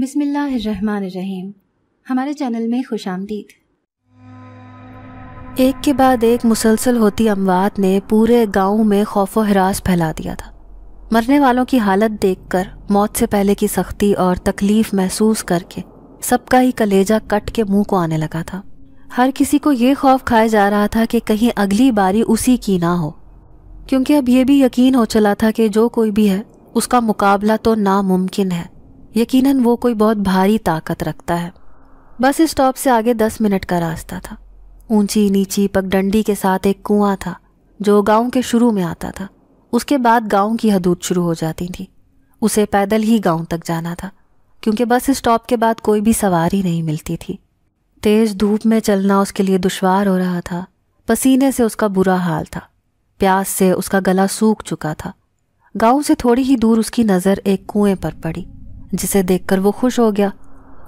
बिस्मिल्लाहिर्रहमानिर्रहीम। हमारे चैनल में खुश आमदीद एक के बाद एक मुसलसल होती अमवात ने पूरे गाँव में खौफ हरास फैला दिया था। मरने वालों की हालत देखकर, मौत से पहले की सख्ती और तकलीफ़ महसूस करके, सबका ही कलेजा कट के मुँह को आने लगा था। हर किसी को ये खौफ खाया जा रहा था कि कहीं अगली बारी उसी की ना हो। क्योंकि अब यह भी यकीन हो चला था कि जो कोई भी है, उसका मुकाबला तो नामुमकिन है। यकीनन वो कोई बहुत भारी ताकत रखता है। बस स्टॉप से आगे दस मिनट का रास्ता था। ऊँची नीची पगडंडी के साथ एक कुआँ था, जो गाँव के शुरू में आता था। उसके बाद गाँव की हदूद शुरू हो जाती थी। उसे पैदल ही गाँव तक जाना था, क्योंकि बस स्टॉप के बाद कोई भी सवारी नहीं मिलती थी। तेज धूप में चलना उसके लिए दुश्वार हो रहा था। पसीने से उसका बुरा हाल था। प्यास से उसका गला सूख चुका था। गाँव से थोड़ी ही दूर उसकी नज़र एक कुएँ पर पड़ी। जिसे देखकर वो खुश हो गया।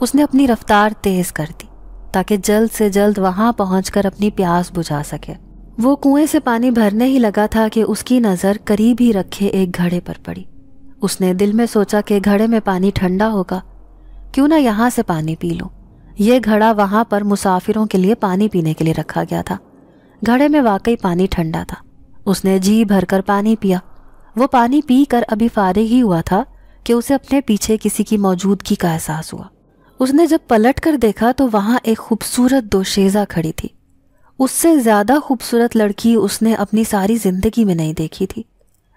उसने अपनी रफ्तार तेज कर दी, ताकि जल्द से जल्द वहाँ पहुंचकर अपनी प्यास बुझा सके। वो कुएँ से पानी भरने ही लगा था कि उसकी नज़र करीब ही रखे एक घड़े पर पड़ी। उसने दिल में सोचा कि घड़े में पानी ठंडा होगा, क्यों ना यहाँ से पानी पी लूँ? ये घड़ा वहाँ पर मुसाफिरों के लिए पानी पीने के लिए रखा गया था। घड़े में वाकई पानी ठंडा था। उसने जी भरकर पानी पिया। वो पानी पी कर अभी फारिग ही हुआ था कि उसे अपने पीछे किसी की मौजूदगी का एहसास हुआ। उसने जब पलट कर देखा तो वहाँ एक खूबसूरत दोशेजा खड़ी थी। उससे ज़्यादा खूबसूरत लड़की उसने अपनी सारी ज़िंदगी में नहीं देखी थी।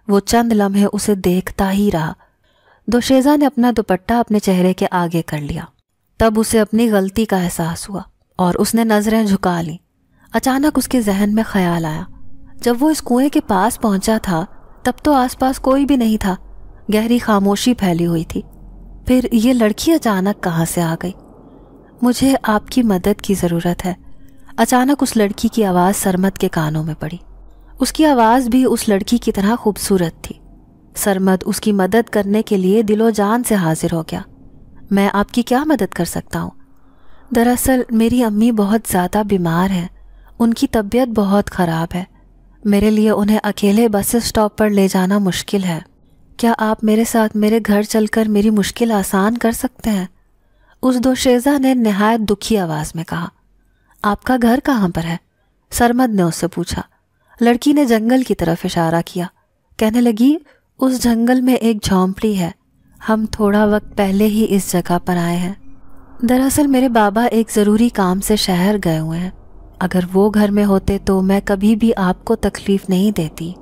वो चंद लम्हे उसे देखता ही रहा। दोशेजा ने अपना दुपट्टा अपने चेहरे के आगे कर लिया। तब उसे अपनी गलती का एहसास हुआ और उसने नज़रें झुका ली। अचानक उसके जहन में ख्याल आया। जब वो इस कुएँ के पास पहुँचा था, तब तो आसपास कोई भी नहीं था। गहरी खामोशी फैली हुई थी। फिर ये लड़की अचानक कहाँ से आ गई? मुझे आपकी मदद की ज़रूरत है। अचानक उस लड़की की आवाज़ सरमद के कानों में पड़ी। उसकी आवाज़ भी उस लड़की की तरह खूबसूरत थी। सरमद उसकी मदद करने के लिए दिलो जान से हाजिर हो गया। मैं आपकी क्या मदद कर सकता हूँ? दरअसल मेरी अम्मी बहुत ज़्यादा बीमार हैं। उनकी तबीयत बहुत ख़राब है। मेरे लिए उन्हें अकेले बस स्टॉप पर ले जाना मुश्किल है। क्या आप मेरे साथ मेरे घर चलकर मेरी मुश्किल आसान कर सकते हैं? उस दोशेजा ने नहायत दुखी आवाज़ में कहा, आपका घर कहाँ पर है? सरमद ने उससे पूछा। लड़की ने जंगल की तरफ़ इशारा किया। कहने लगी, उस जंगल में एक झोंपड़ी है। हम थोड़ा वक्त पहले ही इस जगह पर आए हैं। दरअसल मेरे बाबा एक ज़रूरी काम से शहर गए हुए हैं। अगर वो घर में होते तो मैं कभी भी आपको तकलीफ़ नहीं देती।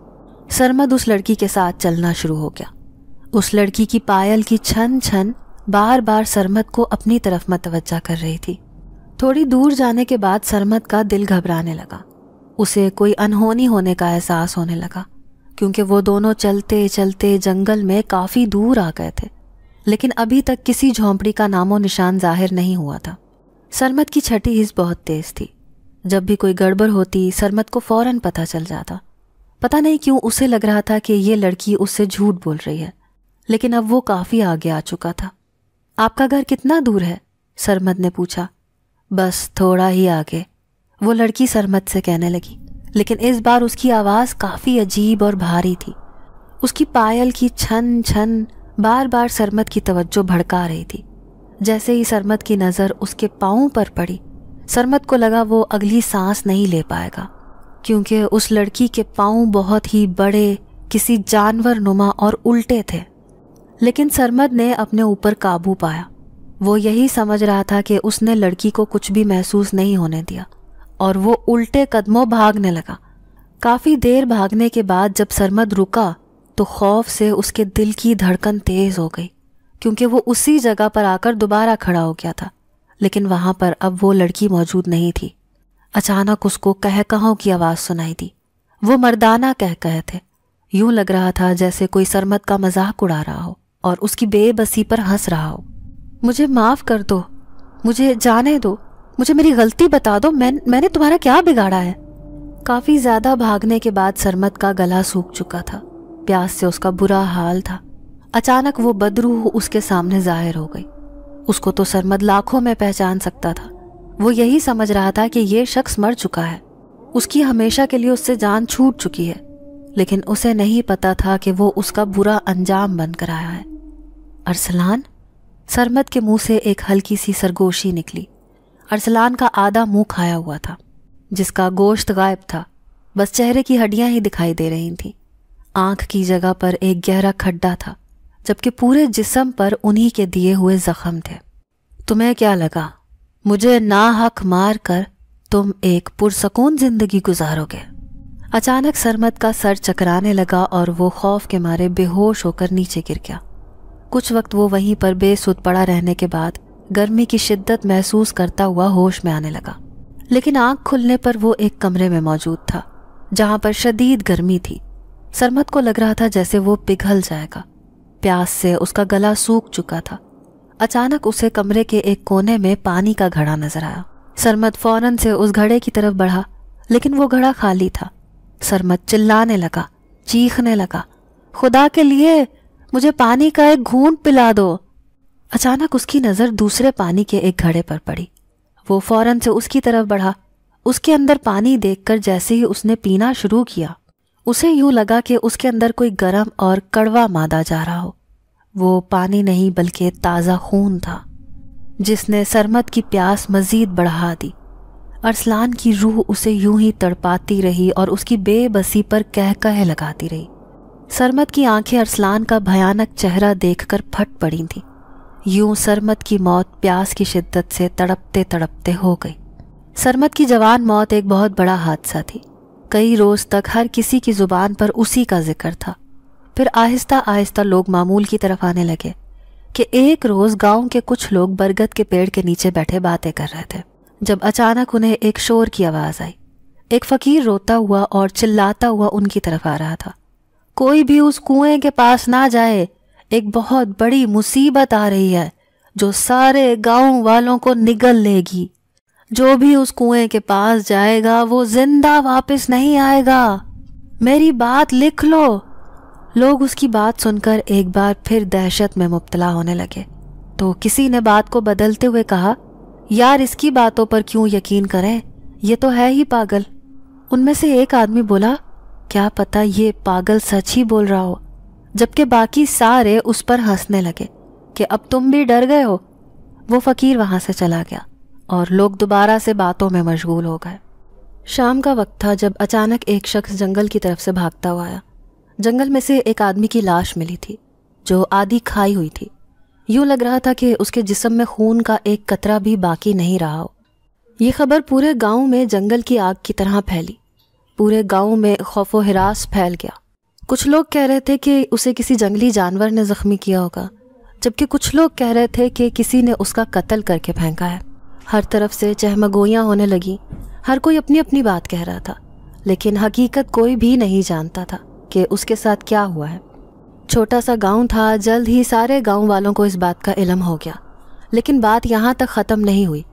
सरमद उस लड़की के साथ चलना शुरू हो गया। उस लड़की की पायल की छन छन बार बार सरमद को अपनी तरफ़ मतवजा कर रही थी। थोड़ी दूर जाने के बाद सरमद का दिल घबराने लगा। उसे कोई अनहोनी होने का एहसास होने लगा, क्योंकि वो दोनों चलते चलते जंगल में काफ़ी दूर आ गए थे। लेकिन अभी तक किसी झोंपड़ी का नामो निशान ज़ाहिर नहीं हुआ था। सरमद की छठी हिस्स बहुत तेज थी। जब भी कोई गड़बड़ होती, सरमद को फ़ौरन पता चल जाता। पता नहीं क्यों उसे लग रहा था कि ये लड़की उससे झूठ बोल रही है। लेकिन अब वो काफ़ी आगे आ चुका था। आपका घर कितना दूर है? सरमद ने पूछा। बस थोड़ा ही आगे। वो लड़की सरमद से कहने लगी। लेकिन इस बार उसकी आवाज़ काफ़ी अजीब और भारी थी। उसकी पायल की छन छन बार बार सरमद की तवज्जो भड़का रही थी। जैसे ही सरमद की नज़र उसके पाँव पर पड़ी सरमद को लगा वो अगली सांस नहीं ले पाएगा। क्योंकि उस लड़की के पाँव बहुत ही बड़े, किसी जानवर नुमा और उल्टे थे। लेकिन सरमद ने अपने ऊपर काबू पाया। वो यही समझ रहा था कि उसने लड़की को कुछ भी महसूस नहीं होने दिया, और वो उल्टे कदमों भागने लगा। काफ़ी देर भागने के बाद जब सरमद रुका तो खौफ से उसके दिल की धड़कन तेज हो गई, क्योंकि वो उसी जगह पर आकर दोबारा खड़ा हो गया था। लेकिन वहाँ पर अब वो लड़की मौजूद नहीं थी। अचानक उसको कह कहों की आवाज़ सुनाई दी। वो मर्दाना कह कहे थे। यूँ लग रहा था जैसे कोई सरमद का मज़ाक उड़ा रहा हो और उसकी बेबसी पर हंस रहा हो। मुझे माफ़ कर दो। मुझे जाने दो। मुझे मेरी गलती बता दो। मैं, मैंने तुम्हारा क्या बिगाड़ा है? काफ़ी ज़्यादा भागने के बाद सरमद का गला सूख चुका था। प्यास से उसका बुरा हाल था। अचानक वो बदरूह उसके सामने ज़ाहिर हो गई। उसको तो सरमद लाखों में पहचान सकता था। वो यही समझ रहा था कि ये शख्स मर चुका है। उसकी हमेशा के लिए उससे जान छूट चुकी है, लेकिन उसे नहीं पता था कि वो उसका बुरा अंजाम बनकर आया है। अरसलान? सरमद के मुँह से एक हल्की सी सरगोशी निकली। अरसलान का आधा मुँह खाया हुआ था, जिसका गोश्त गायब था। बस चेहरे की हड्डियाँ ही दिखाई दे रही थीं। आँख की जगह पर एक गहरा खड्डा था, जबकि पूरे जिस्म पर उन्हीं के दिए हुए जख्म थे। तुम्हें क्या लगा? मुझे ना हक मार कर तुम एक पुरसकून ज़िंदगी गुजारोगे। अचानक सरमद का सर चकराने लगा और वो खौफ के मारे बेहोश होकर नीचे गिर गया। कुछ वक्त वो वहीं पर बेसुध पड़ा रहने के बाद गर्मी की शिद्दत महसूस करता हुआ होश में आने लगा। लेकिन आँख खुलने पर वो एक कमरे में मौजूद था, जहाँ पर शदीद गर्मी थी। सरमद को लग रहा था जैसे वो पिघल जाएगा। प्यास से उसका गला सूख चुका था। अचानक उसे कमरे के एक कोने में पानी का घड़ा नज़र आया। सरमद फ़ौरन से उस घड़े की तरफ़ बढ़ा, लेकिन वो घड़ा खाली था। सरमद चिल्लाने लगा, चीखने लगा, खुदा के लिए, मुझे पानी का एक घूंट पिला दो। अचानक उसकी नज़र दूसरे पानी के एक घड़े पर पड़ी। वो फ़ौरन से उसकी तरफ़ बढ़ा। उसके अंदर पानी देखकर जैसे ही उसने पीना शुरू किया, उसे यूँ लगा कि उसके अंदर कोई गर्म और कड़वा मादा जा रहा हो। वो पानी नहीं बल्कि ताज़ा खून था, जिसने सरमत की प्यास मजीद बढ़ा दी। अरसलान की रूह उसे यूँ ही तड़पाती रही और उसकी बेबसी पर कह कह लगाती रही। सरमत की आँखें अरसलान का भयानक चेहरा देखकर फट पड़ी थीं। यूँ सरमत की मौत प्यास की शिद्दत से तड़पते तड़पते हो गई। सरमत की जवान मौत एक बहुत बड़ा हादसा थी। कई रोज तक हर किसी की ज़ुबान पर उसी का ज़िक्र था। फिर आहिस्ता आहिस्ता लोग मामूल की तरफ़ आने लगे कि एक रोज गाँव के कुछ लोग बरगद के पेड़ के नीचे बैठे बातें कर रहे थे, जब अचानक उन्हें एक शोर की आवाज़ आई। एक फकीर रोता हुआ और चिल्लाता हुआ उनकी तरफ़ आ रहा था। कोई भी उस कुएँ के पास ना जाए। एक बहुत बड़ी मुसीबत आ रही है, जो सारे गाँव वालों को निगल लेगी। जो भी उस कुएँ के पास जाएगा, वो ज़िंदा वापस नहीं आएगा। मेरी बात लिख लो। लोग उसकी बात सुनकर एक बार फिर दहशत में मुब्तला होने लगे। तो किसी ने बात को बदलते हुए कहा, यार, इसकी बातों पर क्यों यकीन करें? ये तो है ही पागल। उनमें से एक आदमी बोला, क्या पता ये पागल सच ही बोल रहा हो? जबकि बाकी सारे उस पर हंसने लगे कि, अब तुम भी डर गए हो। वो फकीर वहाँ से चला गया और लोग दोबारा से बातों में मशगूल हो गए। शाम का वक्त था जब अचानक एक शख्स जंगल की तरफ़ से भागता हुआ आया। जंगल में से एक आदमी की लाश मिली थी, जो आधी खाई हुई थी। यूँ लग रहा था कि उसके जिसम में खून का एक कतरा भी बाकी नहीं रहा हो। ये खबर पूरे गाँव में जंगल की आग की तरह फैली। पूरे गाँव में खौफो हिरास फैल गया। कुछ लोग कह रहे थे कि उसे किसी जंगली जानवर ने जख्मी किया होगा, जबकि कुछ लोग कह रहे थे कि किसी ने उसका कत्ल करके फेंका है। हर तरफ़ से चहमगोइयाँ होने लगी। हर कोई अपनी अपनी बात कह रहा था, लेकिन हकीकत कोई भी नहीं जानता था। कि उसके साथ क्या हुआ है। छोटा सा गाँव था, जल्द ही सारे गाँव वालों को इस बात का इलम हो गया। लेकिन बात यहाँ तक ख़त्म नहीं हुई।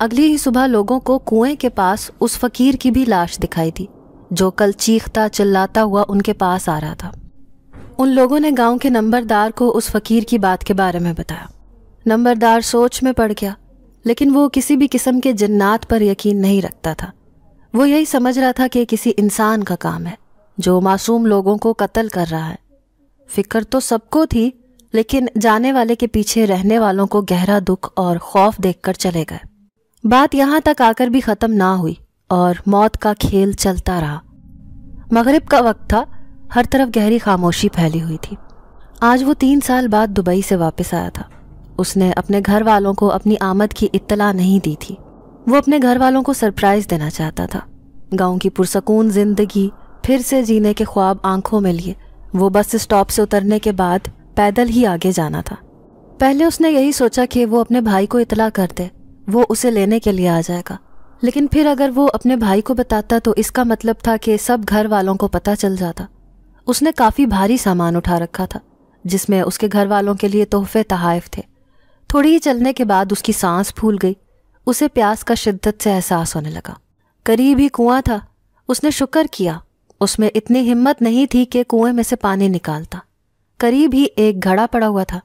अगली ही सुबह लोगों को कुएँ के पास उस फकीर की भी लाश दिखाई थी जो कल चीखता चिल्लाता हुआ उनके पास आ रहा था। उन लोगों ने गाँव के नंबरदार को उस फकीर की बात के बारे में बताया। नंबरदार सोच में पड़ गया, लेकिन वो किसी भी किस्म के जन्नात पर यकीन नहीं रखता था। वो यही समझ रहा था कि किसी इंसान का काम है। जो मासूम लोगों को कत्ल कर रहा है। फ़िक्र तो सबको थी, लेकिन जाने वाले के पीछे रहने वालों को गहरा दुख और खौफ देखकर चले गए। बात यहाँ तक आकर भी ख़त्म ना हुई और मौत का खेल चलता रहा। मगरिब का वक्त था, हर तरफ़ गहरी खामोशी फैली हुई थी। आज वो तीन साल बाद दुबई से वापस आया था। उसने अपने घर वालों को अपनी आमद की इत्तला नहीं दी थी। वो अपने घर वालों को सरप्राइज़ देना चाहता था। गाँव की पुरसकून ज़िंदगी फिर से जीने के ख्वाब आँखों में लिए। वो बस स्टॉप से उतरने के बाद पैदल ही आगे जाना था। पहले उसने यही सोचा कि वो अपने भाई को इतला कर दे, वो उसे लेने के लिए आ जाएगा। लेकिन फिर अगर वो अपने भाई को बताता तो इसका मतलब था कि सब घर वालों को पता चल जाता। उसने काफ़ी भारी सामान उठा रखा था, जिसमें उसके घर वालों के लिए तोहफे तहाइफ थे। थोड़ी ही चलने के बाद उसकी सांस फूल गई। उसे प्यास का शिद्दत से एहसास होने लगा। करीब ही कुआँ था। उसने शुक्र किया उसमें इतनी हिम्मत नहीं थी कि कुएँ में से पानी निकालता। करीब ही एक घड़ा पड़ा हुआ था।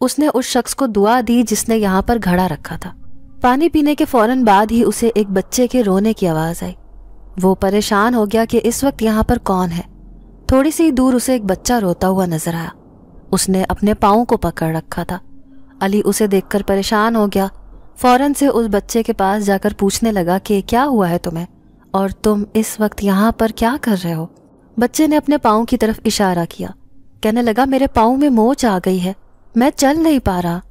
उसने उस शख्स को दुआ दी जिसने यहाँ पर घड़ा रखा था। पानी पीने के फ़ौरन बाद ही उसे एक बच्चे के रोने की आवाज़ आई। वो परेशान हो गया कि इस वक्त यहाँ पर कौन है। थोड़ी सी दूर उसे एक बच्चा रोता हुआ नज़र आया। उसने अपने पाओ को पकड़ रखा था। अली उसे देखकर परेशान हो गया। फ़ौरन से उस बच्चे के पास जाकर पूछने लगा कि क्या हुआ है तुम्हें? और तुम इस वक्त यहाँ पर क्या कर रहे हो? बच्चे ने अपने पाँव की तरफ़ इशारा किया। कहने लगा, मेरे पाँव में मोच आ गई है। मैं चल नहीं पा रहा।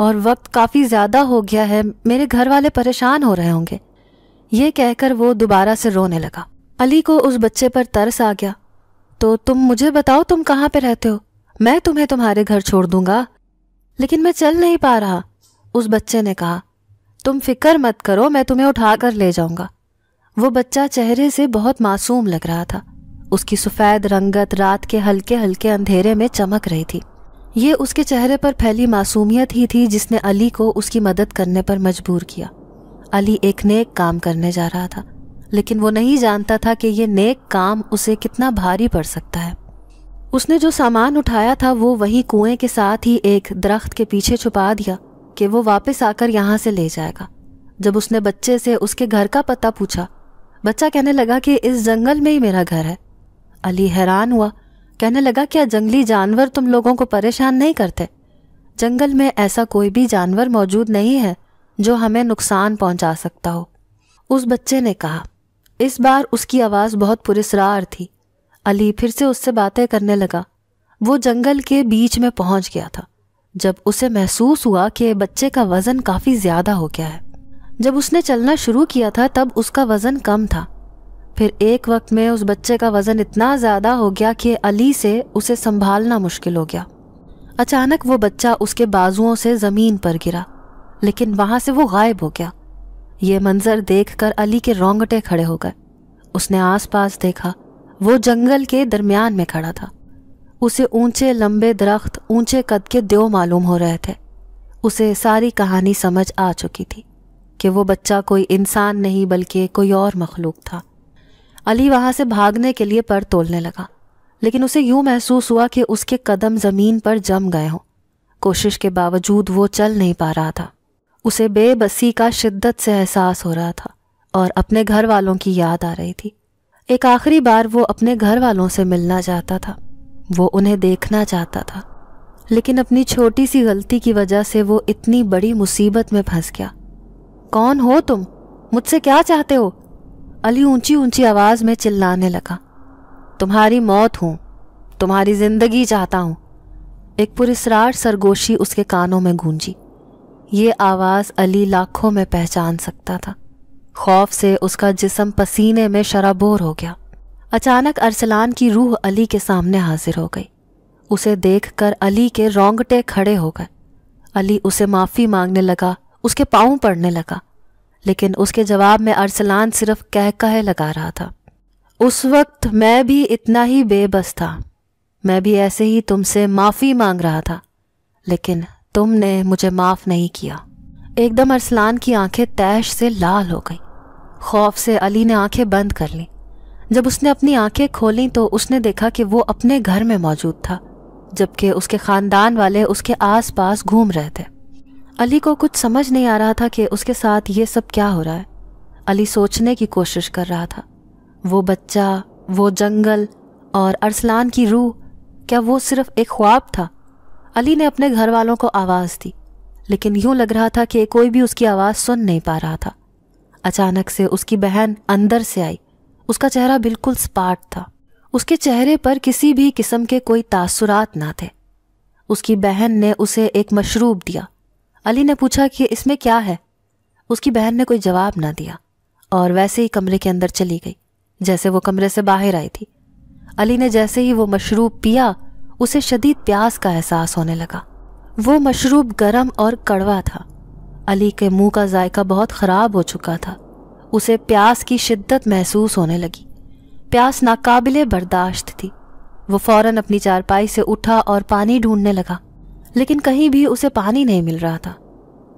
और वक्त काफ़ी ज़्यादा हो गया है। मेरे घर वाले परेशान हो रहे होंगे। ये कहकर वो दोबारा से रोने लगा। अली को उस बच्चे पर तरस आ गया। तो तुम मुझे बताओ, तुम कहाँ पे रहते हो? मैं तुम्हें तुम्हारे घर छोड़ दूँगा। लेकिन मैं चल नहीं पा रहा, उस बच्चे ने कहा। तुम फ़िक्र मत करो, मैं तुम्हें उठा कर ले जाऊँगा। वो बच्चा चेहरे से बहुत मासूम लग रहा था। उसकी सफ़ेद रंगत रात के हल्के हल्के अंधेरे में चमक रही थी। ये उसके चेहरे पर फैली मासूमियत ही थी जिसने अली को उसकी मदद करने पर मजबूर किया। अली एक नेक काम करने जा रहा था, लेकिन वो नहीं जानता था कि ये नेक काम उसे कितना भारी पड़ सकता है। उसने जो सामान उठाया था, वो वही कुएँ के साथ ही एक दरख्त के पीछे छुपा दिया कि वो वापस आकर यहाँ से ले जाएगा। जब उसने बच्चे से उसके घर का पता पूछा बच्चा कहने लगा कि इस जंगल में ही मेरा घर है। अली हैरान हुआ। कहने लगा, क्या जंगली जानवर तुम लोगों को परेशान नहीं करते? जंगल में ऐसा कोई भी जानवर मौजूद नहीं है जो हमें नुकसान पहुँचा सकता हो। उस बच्चे ने कहा। इस बार उसकी आवाज़ बहुत पुरस्रार थी। अली फिर से उससे बातें करने लगा। वो जंगल के बीच में पहुँच गया था, जब उसे महसूस हुआ कि बच्चे का वज़न काफ़ी ज़्यादा हो गया है। जब उसने चलना शुरू किया था, तब उसका वज़न कम था। फिर एक वक्त में उस बच्चे का वज़न इतना ज़्यादा हो गया कि अली से उसे संभालना मुश्किल हो गया। अचानक वो बच्चा उसके बाजुओं से ज़मीन पर गिरा, लेकिन वहाँ से वो गायब हो गया। ये मंजर देखकर अली के रोंगटे खड़े हो गए। उसने आसपास देखा, वो जंगल के दरमियान में खड़ा था। उसे ऊँचे लंबे दरख्त, ऊँचे कद के देव मालूम हो रहे थे। उसे सारी कहानी समझ आ चुकी थी। कि वो बच्चा कोई इंसान नहीं, बल्कि कोई और मखलूक था। अली वहाँ से भागने के लिए पर तोलने लगा, लेकिन उसे यूँ महसूस हुआ कि उसके कदम ज़मीन पर जम गए हों। कोशिश के बावजूद वो चल नहीं पा रहा था। उसे बेबसी का शिद्दत से एहसास हो रहा था और अपने घर वालों की याद आ रही थी। एक आखिरी बार वो अपने घर वालों से मिलना चाहता था, वो उन्हें देखना चाहता था, लेकिन अपनी छोटी सी गलती की वजह से वो इतनी बड़ी मुसीबत में फंस गया। कौन हो तुम? मुझसे क्या चाहते हो? अली ऊँची ऊँची आवाज़ में चिल्लाने लगा। तुम्हारी मौत हूँ, तुम्हारी ज़िंदगी चाहता हूँ। एक पुरस्रार सरगोशी उसके कानों में गूंजी। ये आवाज़ अली लाखों में पहचान सकता था। खौफ से उसका जिसम पसीने में शराबोर हो गया। अचानक अरसलान की रूह अली के सामने हाजिर हो गई। उसे देखकर अली के रोंगटे खड़े हो गए। अली उसे माफ़ी मांगने लगा। उसके पाँव पड़ने लगा, लेकिन उसके जवाब में अरसलान सिर्फ़ कह कह लगा रहा था, उस वक्त मैं भी इतना ही बेबस था, मैं भी ऐसे ही तुमसे माफ़ी मांग रहा था, लेकिन तुमने मुझे माफ़ नहीं किया। एकदम अरसलान की आँखें तैश से लाल हो गई। खौफ से अली ने आँखें बंद कर ली। जब उसने अपनी आँखें खोली तो उसने देखा कि वो अपने घर में मौजूद था, जबकि उसके खानदान वाले उसके आसपास घूम रहे थे। अली को कुछ समझ नहीं आ रहा था कि उसके साथ ये सब क्या हो रहा है। अली सोचने की कोशिश कर रहा था। वो बच्चा, वो जंगल और अरसलान की रूह, क्या वो सिर्फ़ एक ख्वाब था? अली ने अपने घर वालों को आवाज़ दी, लेकिन यूँ लग रहा था कि कोई भी उसकी आवाज़ सुन नहीं पा रहा था। अचानक से उसकी बहन अंदर से आई। उसका चेहरा बिल्कुल स्पाट था। उसके चेहरे पर किसी भी किस्म के कोई तासुरात ना थे। उसकी बहन ने उसे एक मशरूब दिया। अली ने पूछा कि इसमें क्या है? उसकी बहन ने कोई जवाब ना दिया और वैसे ही कमरे के अंदर चली गई, जैसे वो कमरे से बाहर आई थी। अली ने जैसे ही वो मशरूब पिया, उसे शदीद प्यास का एहसास होने लगा। वो मशरूब गर्म और कड़वा था। अली के मुँह का जायका बहुत ख़राब हो चुका था। उसे प्यास की शिद्दत महसूस होने लगी। प्यास नाकाबिले बर्दाश्त थी। वो फ़ौरन अपनी चारपाई से उठा और पानी ढूँढने लगा। लेकिन कहीं भी उसे पानी नहीं मिल रहा था।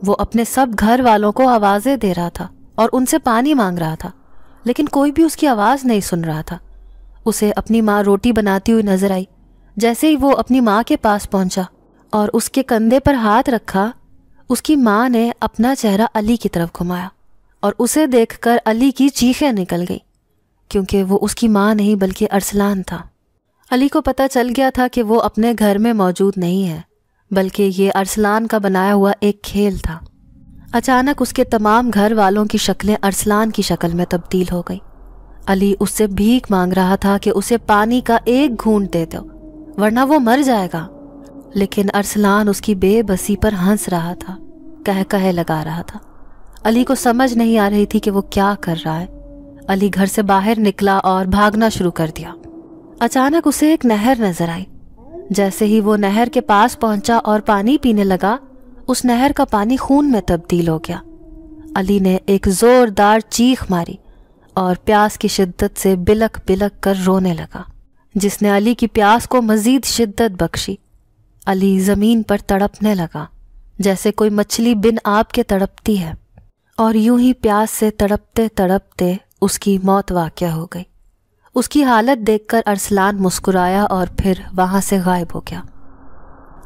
वो अपने सब घर वालों को आवाज़ें दे रहा था और उनसे पानी मांग रहा था, लेकिन कोई भी उसकी आवाज़ नहीं सुन रहा था। उसे अपनी माँ रोटी बनाती हुई नज़र आई, जैसे ही वो अपनी माँ के पास पहुँचा और उसके कंधे पर हाथ रखा, उसकी माँ ने अपना चेहरा अली की तरफ़ घुमाया और उसे देखकर अली की चीखें निकल गई, क्योंकि वो उसकी माँ नहीं बल्कि अरसलान था। अली को पता चल गया था कि वो अपने घर में मौजूद नहीं है। बल्कि ये अरसलान का बनाया हुआ एक खेल था। अचानक उसके तमाम घर वालों की शक्लें अरसलान की शक्ल में तब्दील हो गई। अली उससे भीख मांग रहा था कि उसे पानी का एक घूंट दे दो, वरना वो मर जाएगा। लेकिन अरसलान उसकी बेबसी पर हंस रहा था कह कहे लगा रहा था। अली को समझ नहीं आ रही थी कि वो क्या कर रहा है। अली घर से बाहर निकला और भागना शुरू कर दिया। अचानक उसे एक नहर नज़र आई। जैसे ही वो नहर के पास पहुँचा और पानी पीने लगा, उस नहर का पानी खून में तब्दील हो गया। अली ने एक जोरदार चीख मारी और प्यास की शिद्दत से बिलक बिलक कर रोने लगा, जिसने अली की प्यास को मजीद शिद्दत बख्शी। अली ज़मीन पर तड़पने लगा, जैसे कोई मछली बिन आप के तड़पती है। और यूँ ही प्यास से तड़पते तड़पते उसकी मौत वाक़ हो गई। उसकी हालत देखकर अरसलान मुस्कुराया और फिर वहाँ से गायब हो गया।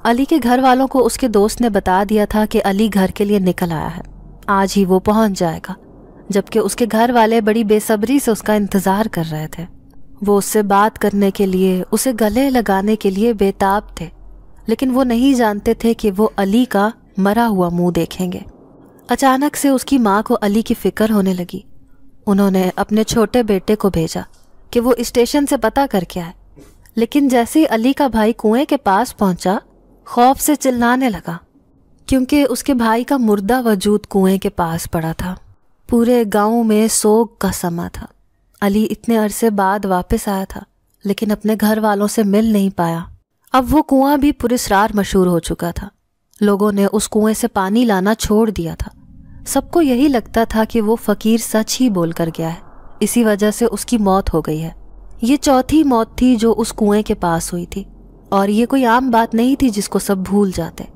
अली के घर वालों को उसके दोस्त ने बता दिया था कि अली घर के लिए निकल आया है। आज ही वो पहुँच जाएगा, जबकि उसके घर वाले बड़ी बेसब्री से उसका इंतज़ार कर रहे थे। वो उससे बात करने के लिए, उसे गले लगाने के लिए बेताब थे, लेकिन वो नहीं जानते थे कि वो अली का मरा हुआ मुँह देखेंगे। अचानक से उसकी माँ को अली की फ़िक्र होने लगी। उन्होंने अपने छोटे बेटे को भेजा। कि वो स्टेशन से पता करके आए। लेकिन जैसे ही अली का भाई कुएँ के पास पहुँचा, खौफ से चिल्लाने लगा, क्योंकि उसके भाई का मुर्दा वजूद कुएँ के पास पड़ा था। पूरे गाँव में सोग का समा था। अली इतने अरसे बाद वापस आया था, लेकिन अपने घर वालों से मिल नहीं पाया। अब वो कुआँ भी पुरस्रार मशहूर हो चुका था। लोगों ने उस कुएँ से पानी लाना छोड़ दिया था। सबको यही लगता था कि वो फकीर सच ही बोल कर गया है। इसी वजह से उसकी मौत हो गई है। ये चौथी मौत थी जो उस कुएँ के पास हुई थी, और ये कोई आम बात नहीं थी जिसको सब भूल जाते।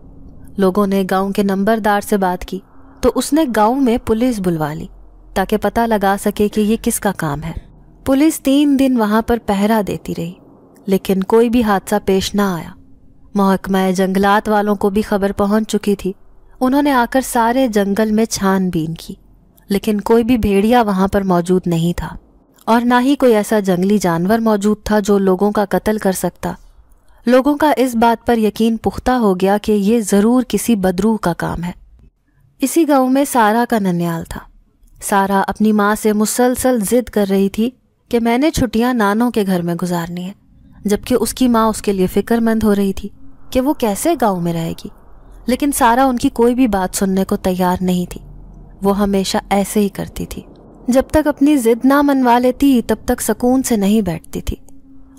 लोगों ने गाँव के नंबरदार से बात की तो उसने गाँव में पुलिस बुलवा ली, ताकि पता लगा सके कि ये किसका काम है। पुलिस तीन दिन वहाँ पर पहरा देती रही, लेकिन कोई भी हादसा पेश ना आया। महकमा जंगलात वालों को भी खबर पहुँच चुकी थी। उन्होंने आकर सारे जंगल में छानबीन की। लेकिन कोई भी भेड़िया वहाँ पर मौजूद नहीं था। और ना ही कोई ऐसा जंगली जानवर मौजूद था जो लोगों का कत्ल कर सकता। लोगों का इस बात पर यकीन पुख्ता हो गया कि ये ज़रूर किसी बदरूह का काम है। इसी गाँव में सारा का नन्याल था। सारा अपनी माँ से मुसलसल जिद कर रही थी कि मैंने छुट्टियाँ नानों के घर में गुजारनी है, जबकि उसकी माँ उसके लिए फिक्रमंद हो रही थी कि वो कैसे गाँव में रहेगी। लेकिन सारा उनकी कोई भी बात सुनने को तैयार नहीं थी। वो हमेशा ऐसे ही करती थी। जब तक अपनी जिद ना मनवा लेती, तब तक सुकून से नहीं बैठती थी।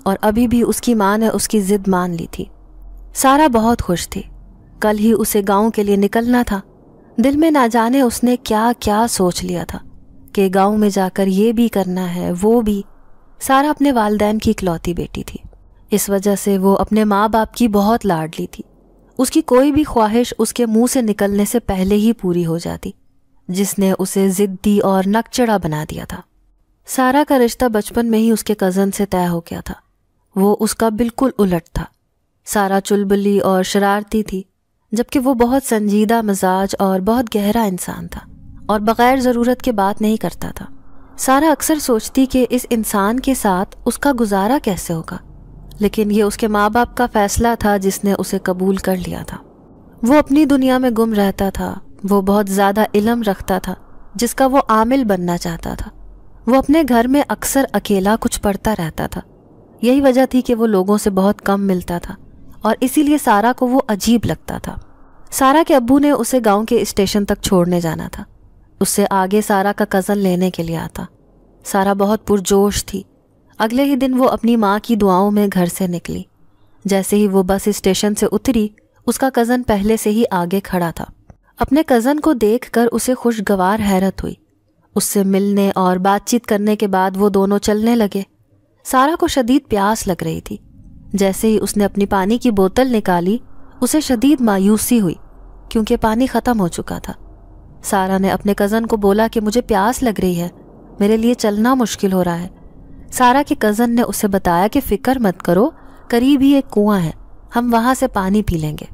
और अभी भी उसकी माँ ने उसकी जिद मान ली थी। सारा बहुत खुश थी। कल ही उसे गाँव के लिए निकलना था। दिल में ना जाने उसने क्या क्या सोच लिया था। कि गाँव में जाकर ये भी करना है, वो भी। सारा अपने वालदेन की इकलौती बेटी थी। इस वजह से वो अपने माँ बाप की बहुत लाडली थी। उसकी कोई भी ख्वाहिश उसके मुँह से निकलने से पहले ही पूरी हो जाती। जिसने उसे जिद्दी और नकचड़ा बना दिया था। सारा का रिश्ता बचपन में ही उसके कज़न से तय हो गया था। वो उसका बिल्कुल उलट था। सारा चुलबुली और शरारती थी, जबकि वो बहुत संजीदा मिजाज और बहुत गहरा इंसान था और बग़ैर ज़रूरत के बात नहीं करता था। सारा अक्सर सोचती कि इस इंसान के साथ उसका गुजारा कैसे होगा, लेकिन ये उसके माँ बाप का फैसला था जिसने उसे कबूल कर लिया था। वो अपनी दुनिया में गुम रहता था वो बहुत ज़्यादा इलम रखता था, जिसका वो आमिल बनना चाहता था। वो अपने घर में अक्सर अकेला कुछ पढ़ता रहता था। यही वजह थी कि वो लोगों से बहुत कम मिलता था, और इसीलिए सारा को वो अजीब लगता था। सारा के अब्बू ने उसे गाँव के स्टेशन तक छोड़ने जाना था। उससे आगे सारा का कज़न लेने के लिए आता। सारा बहुत पुरजोश थी। अगले ही दिन वो अपनी माँ की दुआओं में घर से निकली। जैसे ही वो बस स्टेशन से उतरी, उसका कज़न पहले से ही आगे खड़ा था। अपने कज़न को देखकर उसे खुशगवार हैरत हुई। उससे मिलने और बातचीत करने के बाद वो दोनों चलने लगे। सारा को शदीद प्यास लग रही थी। जैसे ही उसने अपनी पानी की बोतल निकाली, उसे शदीद मायूसी हुई, क्योंकि पानी ख़त्म हो चुका था। सारा ने अपने कज़न को बोला कि मुझे प्यास लग रही है, मेरे लिए चलना मुश्किल हो रहा है। सारा के कज़न ने उसे बताया कि फ़िक्र मत करो, करीब ही एक कुआँ है, हम वहाँ से पानी पी लेंगे।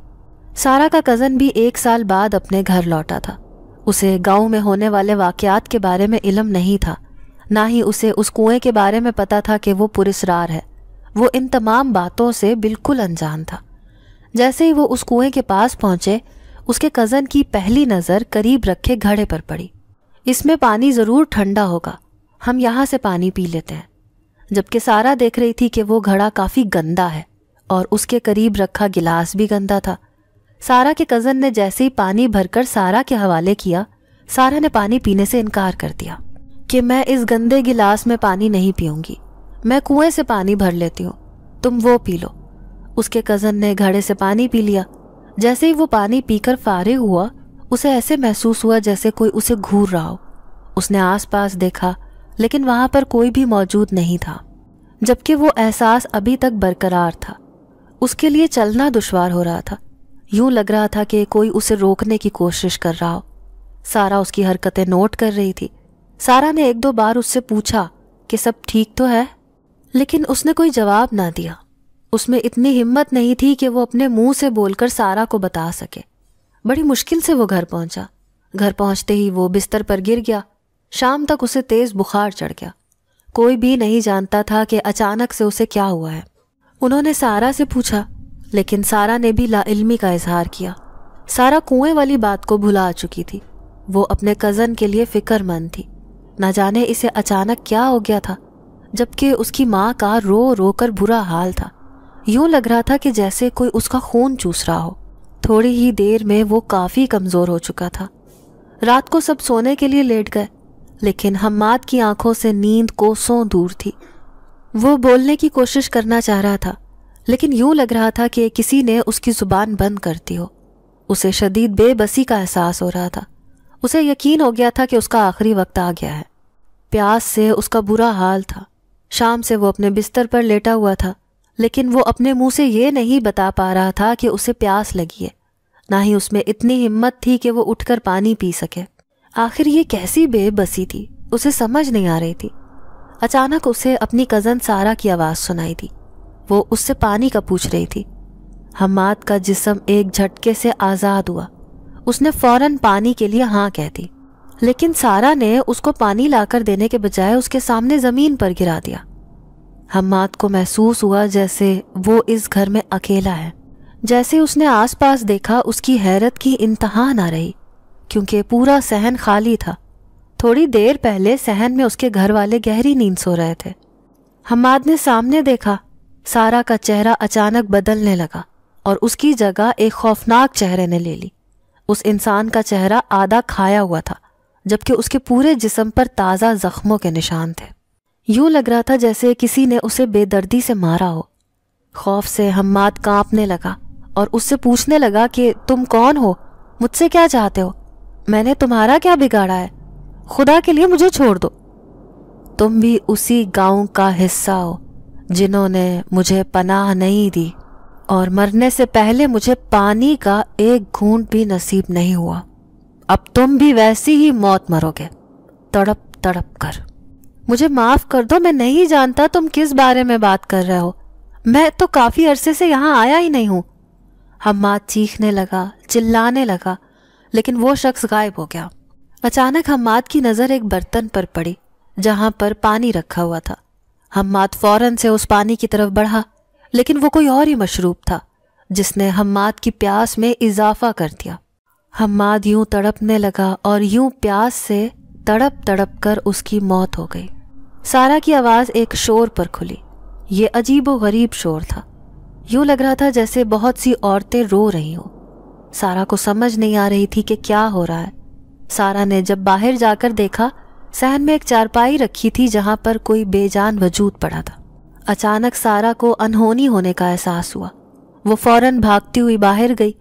सारा का कज़न भी एक साल बाद अपने घर लौटा था। उसे गाँव में होने वाले वाक़यात के बारे में इलम नहीं था। ना ही उसे उस कुएँ के बारे में पता था कि वो पुरस्रार है। वो इन तमाम बातों से बिल्कुल अनजान था। जैसे ही वो उस कुएँ के पास पहुँचे, उसके कज़न की पहली नज़र करीब रखे घड़े पर पड़ी। इसमें पानी ज़रूर ठंडा होगा। हम यहाँ से पानी पी लेते हैं। जबकि सारा देख रही थी कि वो घड़ा काफ़ी गंदा है, और उसके करीब रखा गिलास भी गंदा था। सारा के कज़न ने जैसे ही पानी भरकर सारा के हवाले किया, सारा ने पानी पीने से इनकार कर दिया कि मैं इस गंदे गिलास में पानी नहीं पीऊँगी। मैं कुएँ से पानी भर लेती हूँ, तुम वो पी लो। उसके कज़न ने घड़े से पानी पी लिया। जैसे ही वो पानी पीकर फारिग हुआ, उसे ऐसे महसूस हुआ जैसे कोई उसे घूर रहा हो। उसने आसपास देखा, लेकिन वहाँ पर कोई भी मौजूद नहीं था, जबकि वो एहसास अभी तक बरकरार था। उसके लिए चलना दुश्वार हो रहा था। यूँ लग रहा था कि कोई उसे रोकने की कोशिश कर रहा हो। सारा उसकी हरकतें नोट कर रही थी। सारा ने एक दो बार उससे पूछा कि सब ठीक तो है? लेकिन उसने कोई जवाब ना दिया। उसमें इतनी हिम्मत नहीं थी कि वो अपने मुँह से बोलकर सारा को बता सके। बड़ी मुश्किल से वो घर पहुँचा। घर पहुँचते ही वो बिस्तर पर गिर गया। शाम तक उसे तेज बुखार चढ़ गया। कोई भी नहीं जानता था कि अचानक से उसे क्या हुआ है। उन्होंने सारा से पूछा लेकिन सारा ने भी लाइल्मी का इजहार किया। सारा कुएँ वाली बात को भुला चुकी थी। वो अपने कज़न के लिए फिक्रमंद थी। न जाने इसे अचानक क्या हो गया था, जबकि उसकी माँ का रो रो कर बुरा हाल था। यूँ लग रहा था कि जैसे कोई उसका खून चूस रहा हो। थोड़ी ही देर में वो काफ़ी कमज़ोर हो चुका था। रात को सब सोने के लिए लेट गए, लेकिन हम्माद की आँखों से नींद कोसों दूर थी। वो बोलने की कोशिश करना चाह रहा था लेकिन यूँ लग रहा था कि किसी ने उसकी ज़ुबान बंद कर दी हो। उसे शदीद बेबसी का एहसास हो रहा था। उसे यकीन हो गया था कि उसका आखिरी वक्त आ गया है। प्यास से उसका बुरा हाल था। शाम से वो अपने बिस्तर पर लेटा हुआ था, लेकिन वो अपने मुँह से ये नहीं बता पा रहा था कि उसे प्यास लगी है। ना ही उसमें इतनी हिम्मत थी कि वो उठकर पानी पी सके। आखिर ये कैसी बेबसी थी? उसे समझ नहीं आ रही थी। अचानक उसे अपनी कज़न सारा की आवाज़ सुनाई थी वो उससे पानी का पूछ रही थी। हमाद का जिसम एक झटके से आज़ाद हुआ। उसने फ़ौरन पानी के लिए हाँ कह दी। लेकिन सारा ने उसको पानी लाकर देने के बजाय उसके सामने ज़मीन पर गिरा दिया। हम्माद को महसूस हुआ जैसे वो इस घर में अकेला है। जैसे उसने आसपास देखा उसकी हैरत की इंतहा ना रही, क्योंकि पूरा सहन खाली था। थोड़ी देर पहले सहन में उसके घर वाले गहरी नींद सो रहे थे। हम्माद ने सामने देखा सारा का चेहरा अचानक बदलने लगा और उसकी जगह एक खौफनाक चेहरे ने ले ली। उस इंसान का चेहरा आधा खाया हुआ था, जबकि उसके पूरे जिस्म पर ताज़ा जख्मों के निशान थे। यूँ लग रहा था जैसे किसी ने उसे बेदर्दी से मारा हो। खौफ से हम्माद कांपने लगा और उससे पूछने लगा कि, तुम कौन हो? मुझसे क्या चाहते हो? मैंने तुम्हारा क्या बिगाड़ा है? खुदा के लिए मुझे छोड़ दो। तुम भी उसी गाँव का हिस्सा हो। जिन्होंने मुझे पनाह नहीं दी और मरने से पहले मुझे पानी का एक घूंट भी नसीब नहीं हुआ। अब तुम भी वैसी ही मौत मरोगे। तड़प तड़प कर। मुझे माफ़ कर दो, मैं नहीं जानता तुम किस बारे में बात कर रहे हो। मैं तो काफ़ी अरसे से यहाँ आया ही नहीं हूँ। हम्माद चीखने लगा, चिल्लाने लगा, लेकिन वो शख्स गायब हो गया। अचानक हम्माद की नज़र एक बर्तन पर पड़ी, जहाँ पर पानी रखा हुआ था। हम्माद फ़ौरन से उस पानी की तरफ़ बढ़ा, लेकिन वो कोई और ही मशरूब था, जिसने हम्माद की प्यास में इजाफा कर दिया। हम्माद यूँ तड़पने लगा और यूँ प्यास से तड़प तड़प कर उसकी मौत हो गई। सारा की आवाज़ एक शोर पर खुली। ये अजीब व गरीब शोर था। यूँ लग रहा था जैसे बहुत सी औरतें रो रही हो। सारा को समझ नहीं आ रही थी कि क्या हो रहा है। सारा ने जब बाहर जाकर देखा सहन में एक चारपाई रखी थी जहाँ पर कोई बेजान वजूद पड़ा था। अचानक सारा को अनहोनी होने का एहसास हुआ। वो फ़ौरन भागती हुई बाहर गई,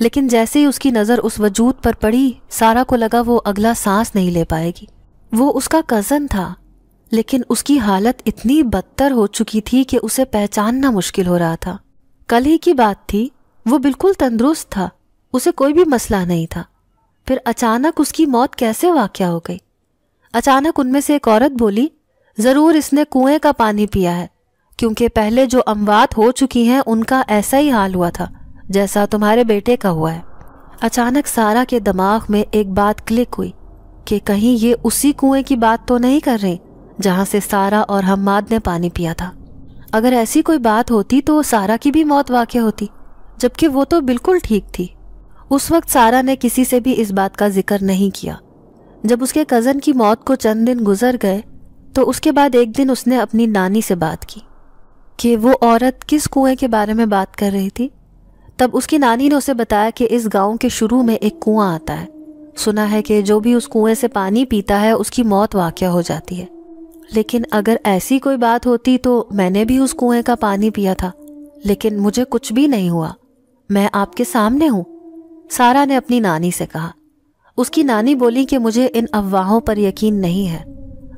लेकिन जैसे ही उसकी नज़र उस वजूद पर पड़ी, सारा को लगा वो अगला सांस नहीं ले पाएगी। वो उसका कज़न था, लेकिन उसकी हालत इतनी बदतर हो चुकी थी कि उसे पहचानना मुश्किल हो रहा था। कल ही की बात थी, वो बिल्कुल तंदुरुस्त था, उसे कोई भी मसला नहीं था। फिर अचानक उसकी मौत कैसे वाक़ हो गई? अचानक उनमें से एक औरत बोली, ज़रूर इसने कुएँ का पानी पिया है, क्योंकि पहले जो अमवात हो चुकी हैं, उनका ऐसा ही हाल हुआ था, जैसा तुम्हारे बेटे का हुआ है। अचानक सारा के दिमाग में एक बात क्लिक हुई कि कहीं ये उसी कुएँ की बात तो नहीं कर रही, जहाँ से सारा और हम्माद ने पानी पिया था। अगर ऐसी कोई बात होती तो सारा की भी मौत वाक़ होती, जबकि वो तो बिल्कुल ठीक थी। उस वक्त सारा ने किसी से भी इस बात का ज़िक्र नहीं किया। जब उसके कज़न की मौत को चंद दिन गुजर गए तो उसके बाद एक दिन उसने अपनी नानी से बात की कि वो औरत किस कुएँ के बारे में बात कर रही थी। तब उसकी नानी ने उसे बताया कि इस गाँव के शुरू में एक कुआँ आता है। सुना है कि जो भी उस कुएँ से पानी पीता है, उसकी मौत वाक़ हो जाती है। लेकिन अगर ऐसी कोई बात होती तो मैंने भी उस कुएँ का पानी पिया था, लेकिन मुझे कुछ भी नहीं हुआ। मैं आपके सामने हूँ, सारा ने अपनी नानी से कहा। उसकी नानी बोली कि मुझे इन अफवाहों पर यकीन नहीं है।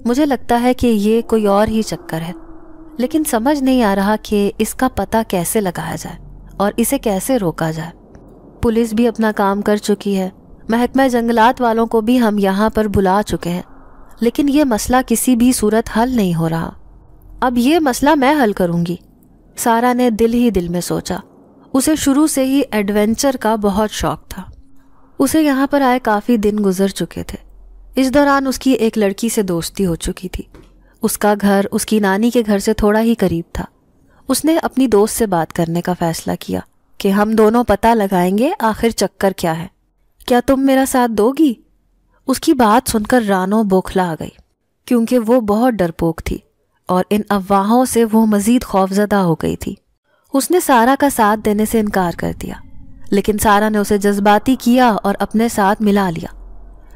मुझे लगता है कि ये कोई और ही चक्कर है। लेकिन समझ नहीं आ रहा कि इसका पता कैसे लगाया जाए और इसे कैसे रोका जाए। पुलिस भी अपना काम कर चुकी है। महकमा जंगलात वालों को भी हम यहाँ पर बुला चुके हैं। लेकिन ये मसला किसी भी सूरत हल नहीं हो रहा। अब ये मसला मैं हल करूँगी। सारा ने दिल ही दिल में सोचा। उसे शुरू से ही एडवेंचर का बहुत शौक था। उसे यहाँ पर आए काफ़ी दिन गुजर चुके थे। इस दौरान उसकी एक लड़की से दोस्ती हो चुकी थी। उसका घर उसकी नानी के घर से थोड़ा ही करीब था। उसने अपनी दोस्त से बात करने का फैसला किया कि हम दोनों पता लगाएँगे आखिर चक्कर क्या है। क्या तुम मेरा साथ दोगी? उसकी बात सुनकर रानो बोखला आ गई, क्योंकि वो बहुत डरपोक थी और इन अफवाहों से वो मजीद खौफजदा हो गई थी। उसने सारा का साथ देने से इनकार कर दिया। लेकिन सारा ने उसे जज्बाती किया और अपने साथ मिला लिया।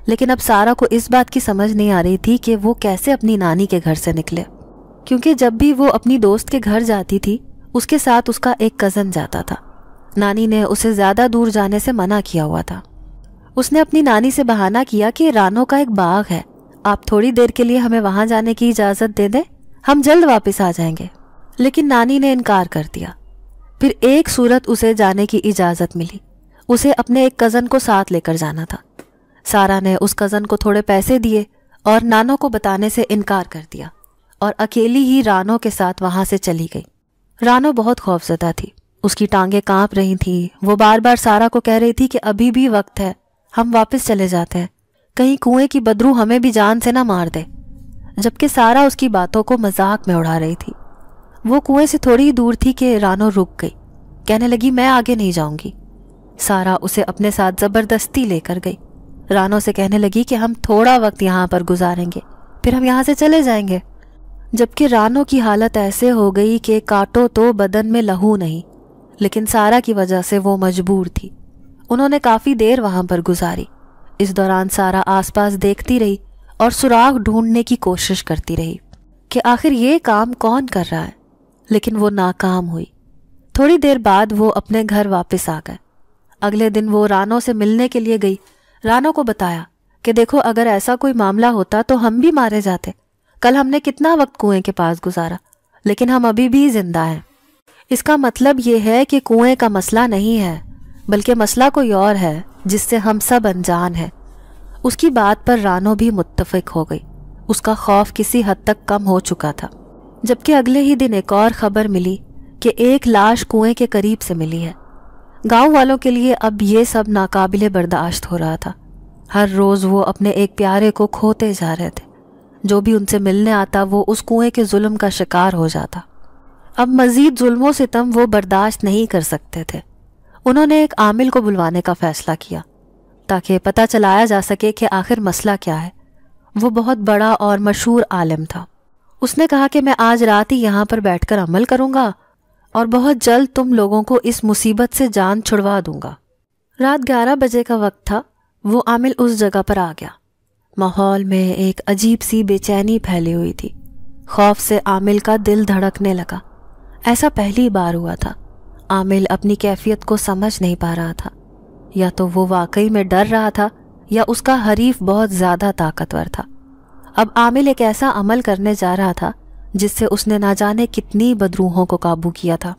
लेकिन अब सारा को इस बात की समझ नहीं आ रही थी कि वो कैसे अपनी नानी के घर से निकले। क्योंकि जब भी वो अपनी दोस्त के घर जाती थी, उसके साथ उसका एक कज़न जाता था। नानी ने उसे ज़्यादा दूर जाने से मना किया हुआ था। उसने अपनी नानी से बहाना किया कि रानो का एक बाग है। आप थोड़ी देर के लिए हमें वहाँ जाने की इजाज़त दे दें, हम जल्द वापस आ जाएँगे। लेकिन नानी ने इनकार कर दिया। फिर एक सूरत उसे जाने की इजाज़त मिली। उसे अपने एक कज़न को साथ लेकर जाना था। सारा ने उस कज़न को थोड़े पैसे दिए और नानो को बताने से इनकार कर दिया और अकेली ही रानो के साथ वहाँ से चली गई। रानो बहुत खौफजदा थी। उसकी टांगे काँप रही थी। वो बार बार सारा को कह रही थी कि अभी भी वक्त है। हम वापस चले जाते हैं। कहीं कुएँ की बदरू हमें भी जान से ना मार दे। जबकि सारा उसकी बातों को मज़ाक में उड़ा रही थी। वो कुएँ से थोड़ी दूर थी कि रानो रुक गई। कहने लगी, मैं आगे नहीं जाऊँगी। सारा उसे अपने साथ ज़बरदस्ती लेकर गई। रानो से कहने लगी कि हम थोड़ा वक्त यहाँ पर गुजारेंगे, फिर हम यहाँ से चले जाएँगे। जबकि रानो की हालत ऐसे हो गई कि काटो तो बदन में लहू नहीं, लेकिन सारा की वजह से वो मजबूर थी। उन्होंने काफ़ी देर वहाँ पर गुजारी। इस दौरान सारा आसपास देखती रही और सुराग ढूँढने की कोशिश करती रही कि आखिर ये काम कौन कर रहा है। लेकिन वो नाकाम हुई। थोड़ी देर बाद वो अपने घर वापस आ गए। अगले दिन वो रानो से मिलने के लिए गई। रानो को बताया कि देखो, अगर ऐसा कोई मामला होता तो हम भी मारे जाते। कल हमने कितना वक्त कुएँ के पास गुजारा, लेकिन हम अभी भी ज़िंदा हैं। इसका मतलब ये है कि कुएँ का मसला नहीं है, बल्कि मसला कोई और है जिससे हम सब अनजान हैं। उसकी बात पर रानो भी मुत्तफिक हो गई। उसका खौफ किसी हद तक कम हो चुका था। जबकि अगले ही दिन एक और खबर मिली कि एक लाश कुएँ के करीब से मिली है। गाँव वालों के लिए अब ये सब नाकाबिले बर्दाश्त हो रहा था। हर रोज़ वो अपने एक प्यारे को खोते जा रहे थे। जो भी उनसे मिलने आता, वो उस कुएँ के जुल्म का शिकार हो जाता। अब मजीद जुल्मों से तम वो बर्दाश्त नहीं कर सकते थे। उन्होंने एक आमिल को बुलवाने का फैसला किया, ताकि पता चलाया जा सके कि आखिर मसला क्या है। वो बहुत बड़ा और मशहूर आलम था। उसने कहा कि मैं आज रात ही यहाँ पर बैठकर अमल करूँगा और बहुत जल्द तुम लोगों को इस मुसीबत से जान छुड़वा दूँगा। रात ग्यारह बजे का वक्त था, वो आमिल उस जगह पर आ गया। माहौल में एक अजीब सी बेचैनी फैली हुई थी। खौफ से आमिल का दिल धड़कने लगा। ऐसा पहली बार हुआ था। आमिल अपनी कैफियत को समझ नहीं पा रहा था। या तो वो वाकई में डर रहा था या उसका हरीफ बहुत ज़्यादा ताकतवर था। अब आमिल एक ऐसा अमल करने जा रहा था, जिससे उसने ना जाने कितनी बदरूहों को काबू किया था।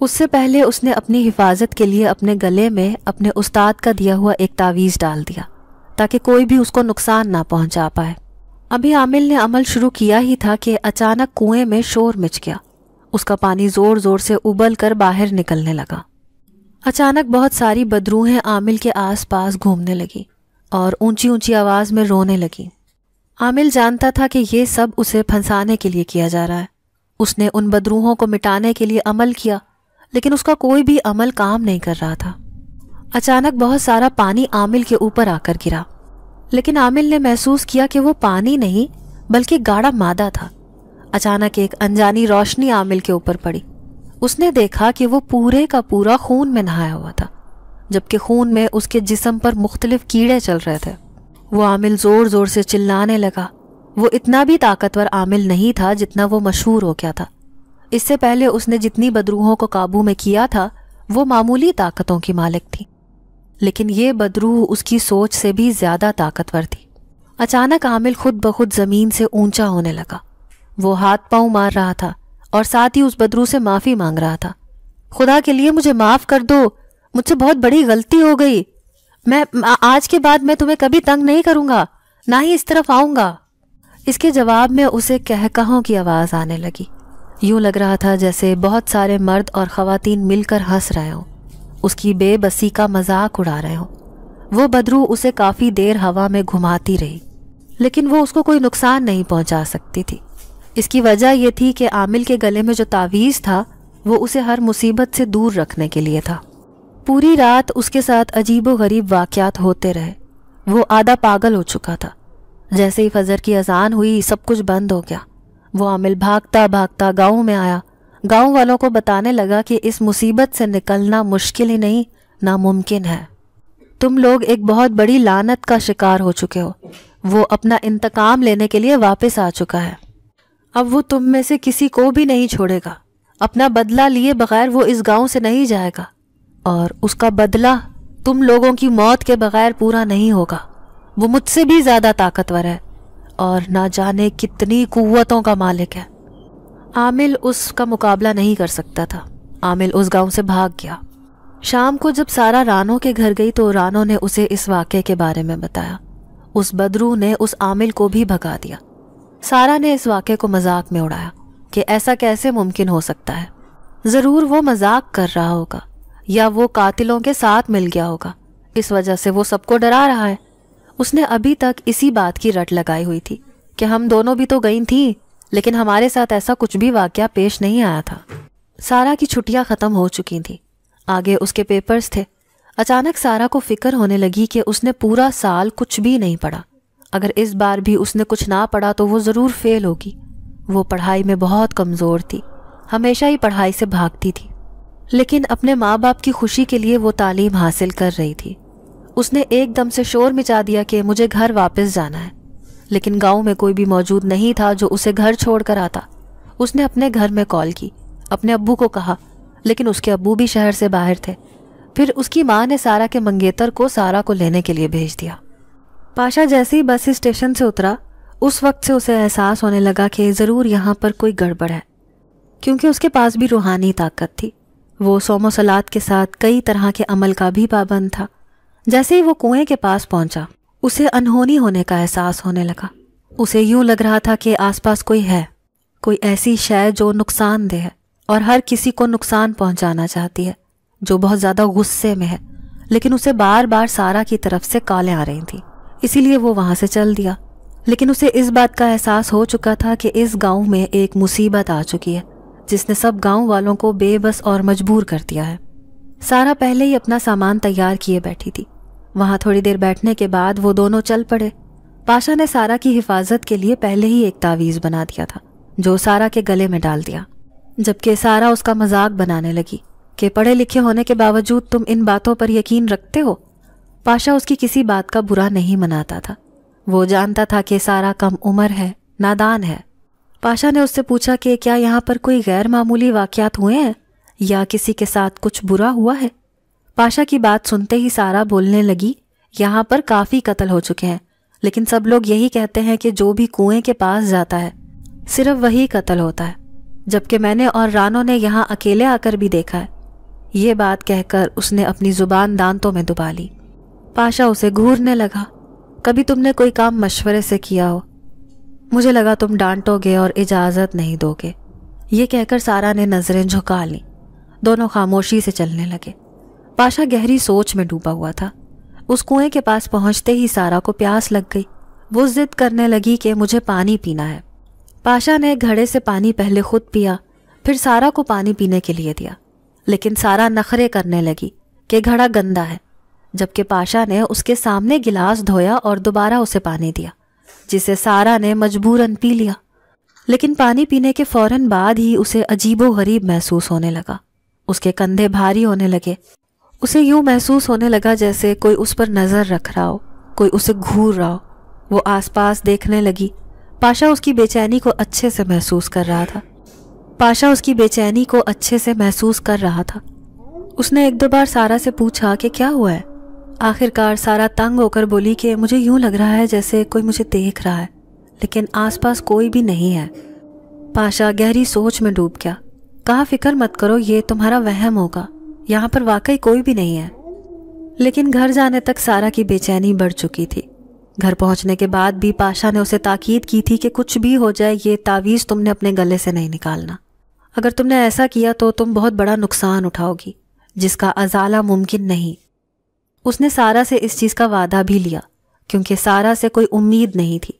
उससे पहले उसने अपनी हिफाजत के लिए अपने गले में अपने उस्ताद का दिया हुआ एक तावीज़ डाल दिया, ताकि कोई भी उसको नुकसान ना पहुँचा पाए। अभी आमिल ने अमल शुरू किया ही था कि अचानक कुएँ में शोर मिच गया। उसका पानी ज़ोर ज़ोर से उबल कर बाहर निकलने लगा। अचानक बहुत सारी बदरूहें आमिल के आसपास घूमने लगी और ऊँची ऊँची आवाज़ में रोने लगी। आमिल जानता था कि ये सब उसे फंसाने के लिए किया जा रहा है। उसने उन बदरूहों को मिटाने के लिए अमल किया, लेकिन उसका कोई भी अमल काम नहीं कर रहा था। अचानक बहुत सारा पानी आमिल के ऊपर आकर गिरा, लेकिन आमिल ने महसूस किया कि वो पानी नहीं, बल्कि गाढ़ा मादा था। अचानक एक अनजानी रोशनी आमिल के ऊपर पड़ी। उसने देखा कि वो पूरे का पूरा खून में नहाया हुआ था, जबकि खून में उसके जिसम पर मुख्तलिफ़ कीड़े चल रहे थे। वो आमिल ज़ोर ज़ोर से चिल्लाने लगा। वो इतना भी ताकतवर आमिल नहीं था जितना वो मशहूर हो गया था। इससे पहले उसने जितनी बदरूहों को काबू में किया था, वो मामूली ताकतों की मालिक थी। लेकिन ये बदरूह उसकी सोच से भी ज़्यादा ताकतवर थी। अचानक आमिल खुद ब खुद ज़मीन से ऊँचा होने लगा। वो हाथ पाँव मार रहा था और साथ ही उस बदरू से माफ़ी मांग रहा था। खुदा के लिए मुझे माफ़ कर दो। मुझसे बहुत बड़ी गलती हो गई। मैं आज के बाद मैं तुम्हें कभी तंग नहीं करूँगा, ना ही इस तरफ़ आऊँगा। इसके जवाब में उसे कहकहों की आवाज़ आने लगी। यूँ लग रहा था जैसे बहुत सारे मर्द और खातन मिलकर हंस रहे हों, उसकी बेबसी का मज़ाक उड़ा रहे हों। वो बदरू उसे काफ़ी देर हवा में घुमाती रही, लेकिन वो उसको कोई नुकसान नहीं पहुँचा सकती थी। इसकी वजह यह थी कि आमिल के गले में जो तावीज़ था, वो उसे हर मुसीबत से दूर रखने के लिए था। पूरी रात उसके साथ अजीब गरीब वाक़ात होते रहे। वो आधा पागल हो चुका था। जैसे ही फजर की अजान हुई, सब कुछ बंद हो गया। वो आमिल भागता भागता गाँव में आया। गाँव वालों को बताने लगा कि इस मुसीबत से निकलना मुश्किल ही नहीं, नामुमकिन है। तुम लोग एक बहुत बड़ी लानत का शिकार हो चुके हो। वो अपना इंतकाम लेने के लिए वापस आ चुका है। अब वो तुम में से किसी को भी नहीं छोड़ेगा। अपना बदला लिए बगैर वो इस गाँव से नहीं जाएगा। और उसका बदला तुम लोगों की मौत के बगैर पूरा नहीं होगा। वो मुझसे भी ज़्यादा ताकतवर है और ना जाने कितनी कुवतों का मालिक है। आमिल उसका मुकाबला नहीं कर सकता था। आमिल उस गाँव से भाग गया। शाम को जब सारा रानो के घर गई तो रानो ने उसे इस वाक्य के बारे में बताया। उस बदरू ने उस आमिल को भी भगा दिया। सारा ने इस वाक्य को मज़ाक में उड़ाया कि ऐसा कैसे मुमकिन हो सकता है। ज़रूर वो मज़ाक कर रहा होगा। या वो कातिलों के साथ मिल गया होगा। इस वजह से वो सबको डरा रहा है। उसने अभी तक इसी बात की रट लगाई हुई थी कि हम दोनों भी तो गई थी, लेकिन हमारे साथ ऐसा कुछ भी वाक्य पेश नहीं आया था। सारा की छुट्टियाँ खत्म हो चुकी थी। आगे उसके पेपर्स थे। अचानक सारा को फ़िक्र होने लगी कि उसने पूरा साल कुछ भी नहीं पढ़ा। अगर इस बार भी उसने कुछ ना पढ़ा तो वो ज़रूर फेल होगी। वो पढ़ाई में बहुत कमज़ोर थी। हमेशा ही पढ़ाई से भागती थी। लेकिन अपने माँ बाप की खुशी के लिए वो तालीम हासिल कर रही थी। उसने एकदम से शोर मिचा दिया कि मुझे घर वापस जाना है। लेकिन गाँव में कोई भी मौजूद नहीं था जो उसे घर छोड़कर आता। उसने अपने घर में कॉल की, अपने अब्बू को कहा, लेकिन उसके अब्बू भी शहर से बाहर थे। फिर उसकी माँ ने सारा के मंगेतर को सारा को लेने के लिए भेज दिया। पाशा जैसे ही बस स्टेशन से उतरा, उस वक्त से उसे एहसास होने लगा कि ज़रूर यहाँ पर कोई गड़बड़ है, क्योंकि उसके पास भी रूहानी ताकत थी। वो सोमो सलाद के साथ कई तरह के अमल का भी पाबंद था। जैसे ही वो कुएँ के पास पहुँचा, उसे अनहोनी होने का एहसास होने लगा। उसे यूँ लग रहा था कि आसपास कोई है, कोई ऐसी शय जो नुकसानदेह है, और हर किसी को नुकसान पहुंचाना चाहती है, जो बहुत ज़्यादा गुस्से में है। लेकिन उसे बार बार सारा की तरफ़ से कालें आ रही थी, इसीलिए वो वहाँ से चल दिया। लेकिन उसे इस बात का एहसास हो चुका था कि इस गाँव में एक मुसीबत आ चुकी है। जिसने सब गाँव वालों को बेबस और मजबूर कर दिया है। सारा पहले ही अपना सामान तैयार किए बैठी थी। वहाँ थोड़ी देर बैठने के बाद वो दोनों चल पड़े। पाशा ने सारा की हिफाजत के लिए पहले ही एक तावीज बना दिया था, जो सारा के गले में डाल दिया। जबकि सारा उसका मज़ाक बनाने लगी कि पढ़े लिखे होने के बावजूद तुम इन बातों पर यकीन रखते हो। पाशा उसकी किसी बात का बुरा नहीं मनाता था। वो जानता था कि सारा कम उम्र है, नादान है। पाशा ने उससे पूछा कि क्या यहाँ पर कोई गैर मामूली वाक़ात हुए हैं, या किसी के साथ कुछ बुरा हुआ है? पाशा की बात सुनते ही सारा बोलने लगी, यहाँ पर काफ़ी कत्ल हो चुके हैं, लेकिन सब लोग यही कहते हैं कि जो भी कुएँ के पास जाता है, सिर्फ़ वही कत्ल होता है, जबकि मैंने और रानो ने यहाँ अकेले आकर भी देखा है। ये बात कहकर उसने अपनी ज़ुबान दांतों में दुबा ली। पाशा उसे घूरने लगा, कभी तुमने कोई काम मशवरे से किया हो? मुझे लगा तुम डांटोगे और इजाज़त नहीं दोगे। ये कहकर सारा ने नज़रें झुका ली। दोनों खामोशी से चलने लगे। पाशा गहरी सोच में डूबा हुआ था। उस कुएँ के पास पहुँचते ही सारा को प्यास लग गई। वो जिद करने लगी कि मुझे पानी पीना है। पाशा ने घड़े से पानी पहले खुद पिया, फिर सारा को पानी पीने के लिए दिया। लेकिन सारा नखरे करने लगी कि घड़ा गंदा है, जबकि पाशा ने उसके सामने गिलास धोया और दोबारा उसे पानी दिया। जिसे सारा ने मजबूरन पी लिया। लेकिन पानी पीने के फ़ौरन बाद ही उसे अजीबो गरीब महसूस होने लगा। उसके कंधे भारी होने लगे। उसे यूँ महसूस होने लगा जैसे कोई उस पर नज़र रख रहा हो, कोई उसे घूर रहा हो। वो आसपास देखने लगी। पाशा उसकी बेचैनी को अच्छे से महसूस कर रहा था। पाशा उसकी बेचैनी को अच्छे से महसूस कर रहा था। उसने एक दो बार सारा से पूछा कि क्या हुआ है? आखिरकार सारा तंग होकर बोली कि मुझे यूँ लग रहा है जैसे कोई मुझे देख रहा है, लेकिन आसपास कोई भी नहीं है। पाशा गहरी सोच में डूब गया। कहा, फ़िक्र मत करो, ये तुम्हारा वहम होगा। यहाँ पर वाकई कोई भी नहीं है। लेकिन घर जाने तक सारा की बेचैनी बढ़ चुकी थी। घर पहुँचने के बाद भी पाशा ने उसे ताकीद की थी कि कुछ भी हो जाए, ये तावीज़ तुमने अपने गले से नहीं निकालना। अगर तुमने ऐसा किया तो तुम बहुत बड़ा नुकसान उठाओगी, जिसका अजाला मुमकिन नहीं। उसने सारा से इस चीज़ का वादा भी लिया, क्योंकि सारा से कोई उम्मीद नहीं थी,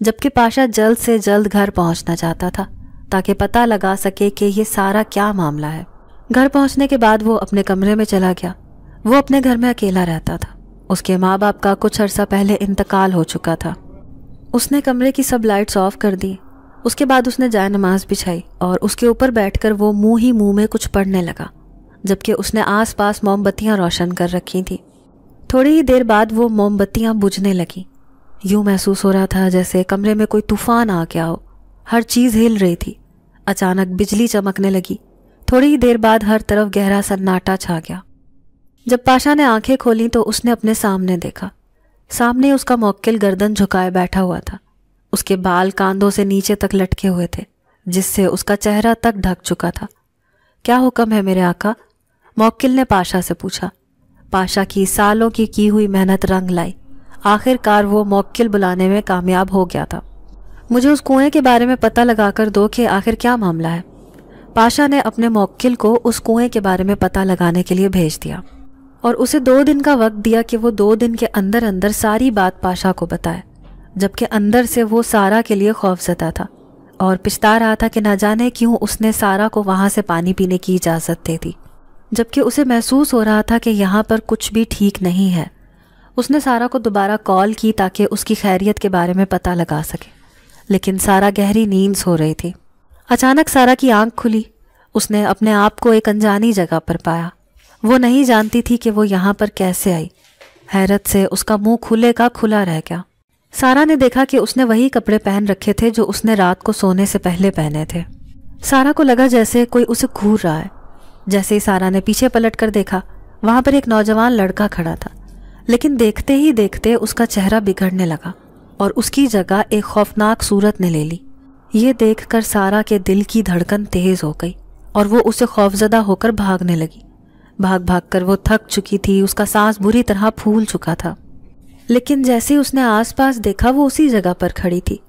जबकि पाशा जल्द से जल्द घर पहुँचना चाहता था, ताकि पता लगा सके कि ये सारा क्या मामला है। घर पहुँचने के बाद वो अपने कमरे में चला गया। वो अपने घर में अकेला रहता था। उसके माँ बाप का कुछ अरसा पहले इंतकाल हो चुका था। उसने कमरे की सब लाइट्स ऑफ़ कर दी। उसके बाद उसने जाय नमाज़ बिछाई, और उसके ऊपर बैठकर वो मुँह ही मुँह में कुछ पढ़ने लगा, जबकि उसने आसपास मोमबत्तियाँ रोशन कर रखी थी। थोड़ी ही देर बाद वो मोमबत्तियाँ बुझने लगी। यूँ महसूस हो रहा था जैसे कमरे में कोई तूफ़ान आ गया हो। हर चीज़ हिल रही थी। अचानक बिजली चमकने लगी। थोड़ी ही देर बाद हर तरफ़ गहरा सन्नाटा छा गया। जब पाशा ने आँखें खोली तो उसने अपने सामने देखा। सामने उसका मोक्किल गर्दन झुकाए बैठा हुआ था। उसके बाल कांधों से नीचे तक लटके हुए थे, जिससे उसका चेहरा तक ढक चुका था। क्या हुक्म है मेरे आका? मोक्किल ने पाशा से पूछा। पाशा की सालों की की हुई मेहनत रंग लाई। आखिरकार वो मोक्किल बुलाने में कामयाब हो गया था। मुझे उस कुएँ के बारे में पता लगाकर दो कि आखिर क्या मामला है। पाशा ने अपने मोक्किल को उस कुएँ के बारे में पता लगाने के लिए भेज दिया और उसे दो दिन का वक्त दिया कि वो दो दिन के अंदर अंदर सारी बात पाशा को बताए, जबकि अंदर से वो सारा के लिए खौफजदा था और पिछता रहा था कि ना जाने क्यों उसने सारा को वहाँ से पानी पीने की इजाज़त दे दी। जबकि उसे महसूस हो रहा था कि यहाँ पर कुछ भी ठीक नहीं है। उसने सारा को दोबारा कॉल की ताकि उसकी खैरियत के बारे में पता लगा सके। लेकिन सारा गहरी नींद सो रही थी। अचानक सारा की आँख खुली। उसने अपने आप को एक अनजानी जगह पर पाया। वो नहीं जानती थी कि वो यहाँ पर कैसे आई। हैरत से उसका मुँह खुले का खुला रह गया। सारा ने देखा कि उसने वही कपड़े पहन रखे थे जो उसने रात को सोने से पहले पहने थे। सारा को लगा जैसे कोई उसे घूर रहा है। जैसे ही सारा ने पीछे पलट कर देखा, वहाँ पर एक नौजवान लड़का खड़ा था। लेकिन देखते ही देखते उसका चेहरा बिगड़ने लगा और उसकी जगह एक खौफनाक सूरत ने ले ली। ये देखकर सारा के दिल की धड़कन तेज हो गई और वो उसे खौफजदा होकर भागने लगी। भाग भाग कर वो थक चुकी थी, उसका सांस बुरी तरह फूल चुका था। लेकिन जैसे उसने आसपास देखा, वो उसी जगह पर खड़ी थी।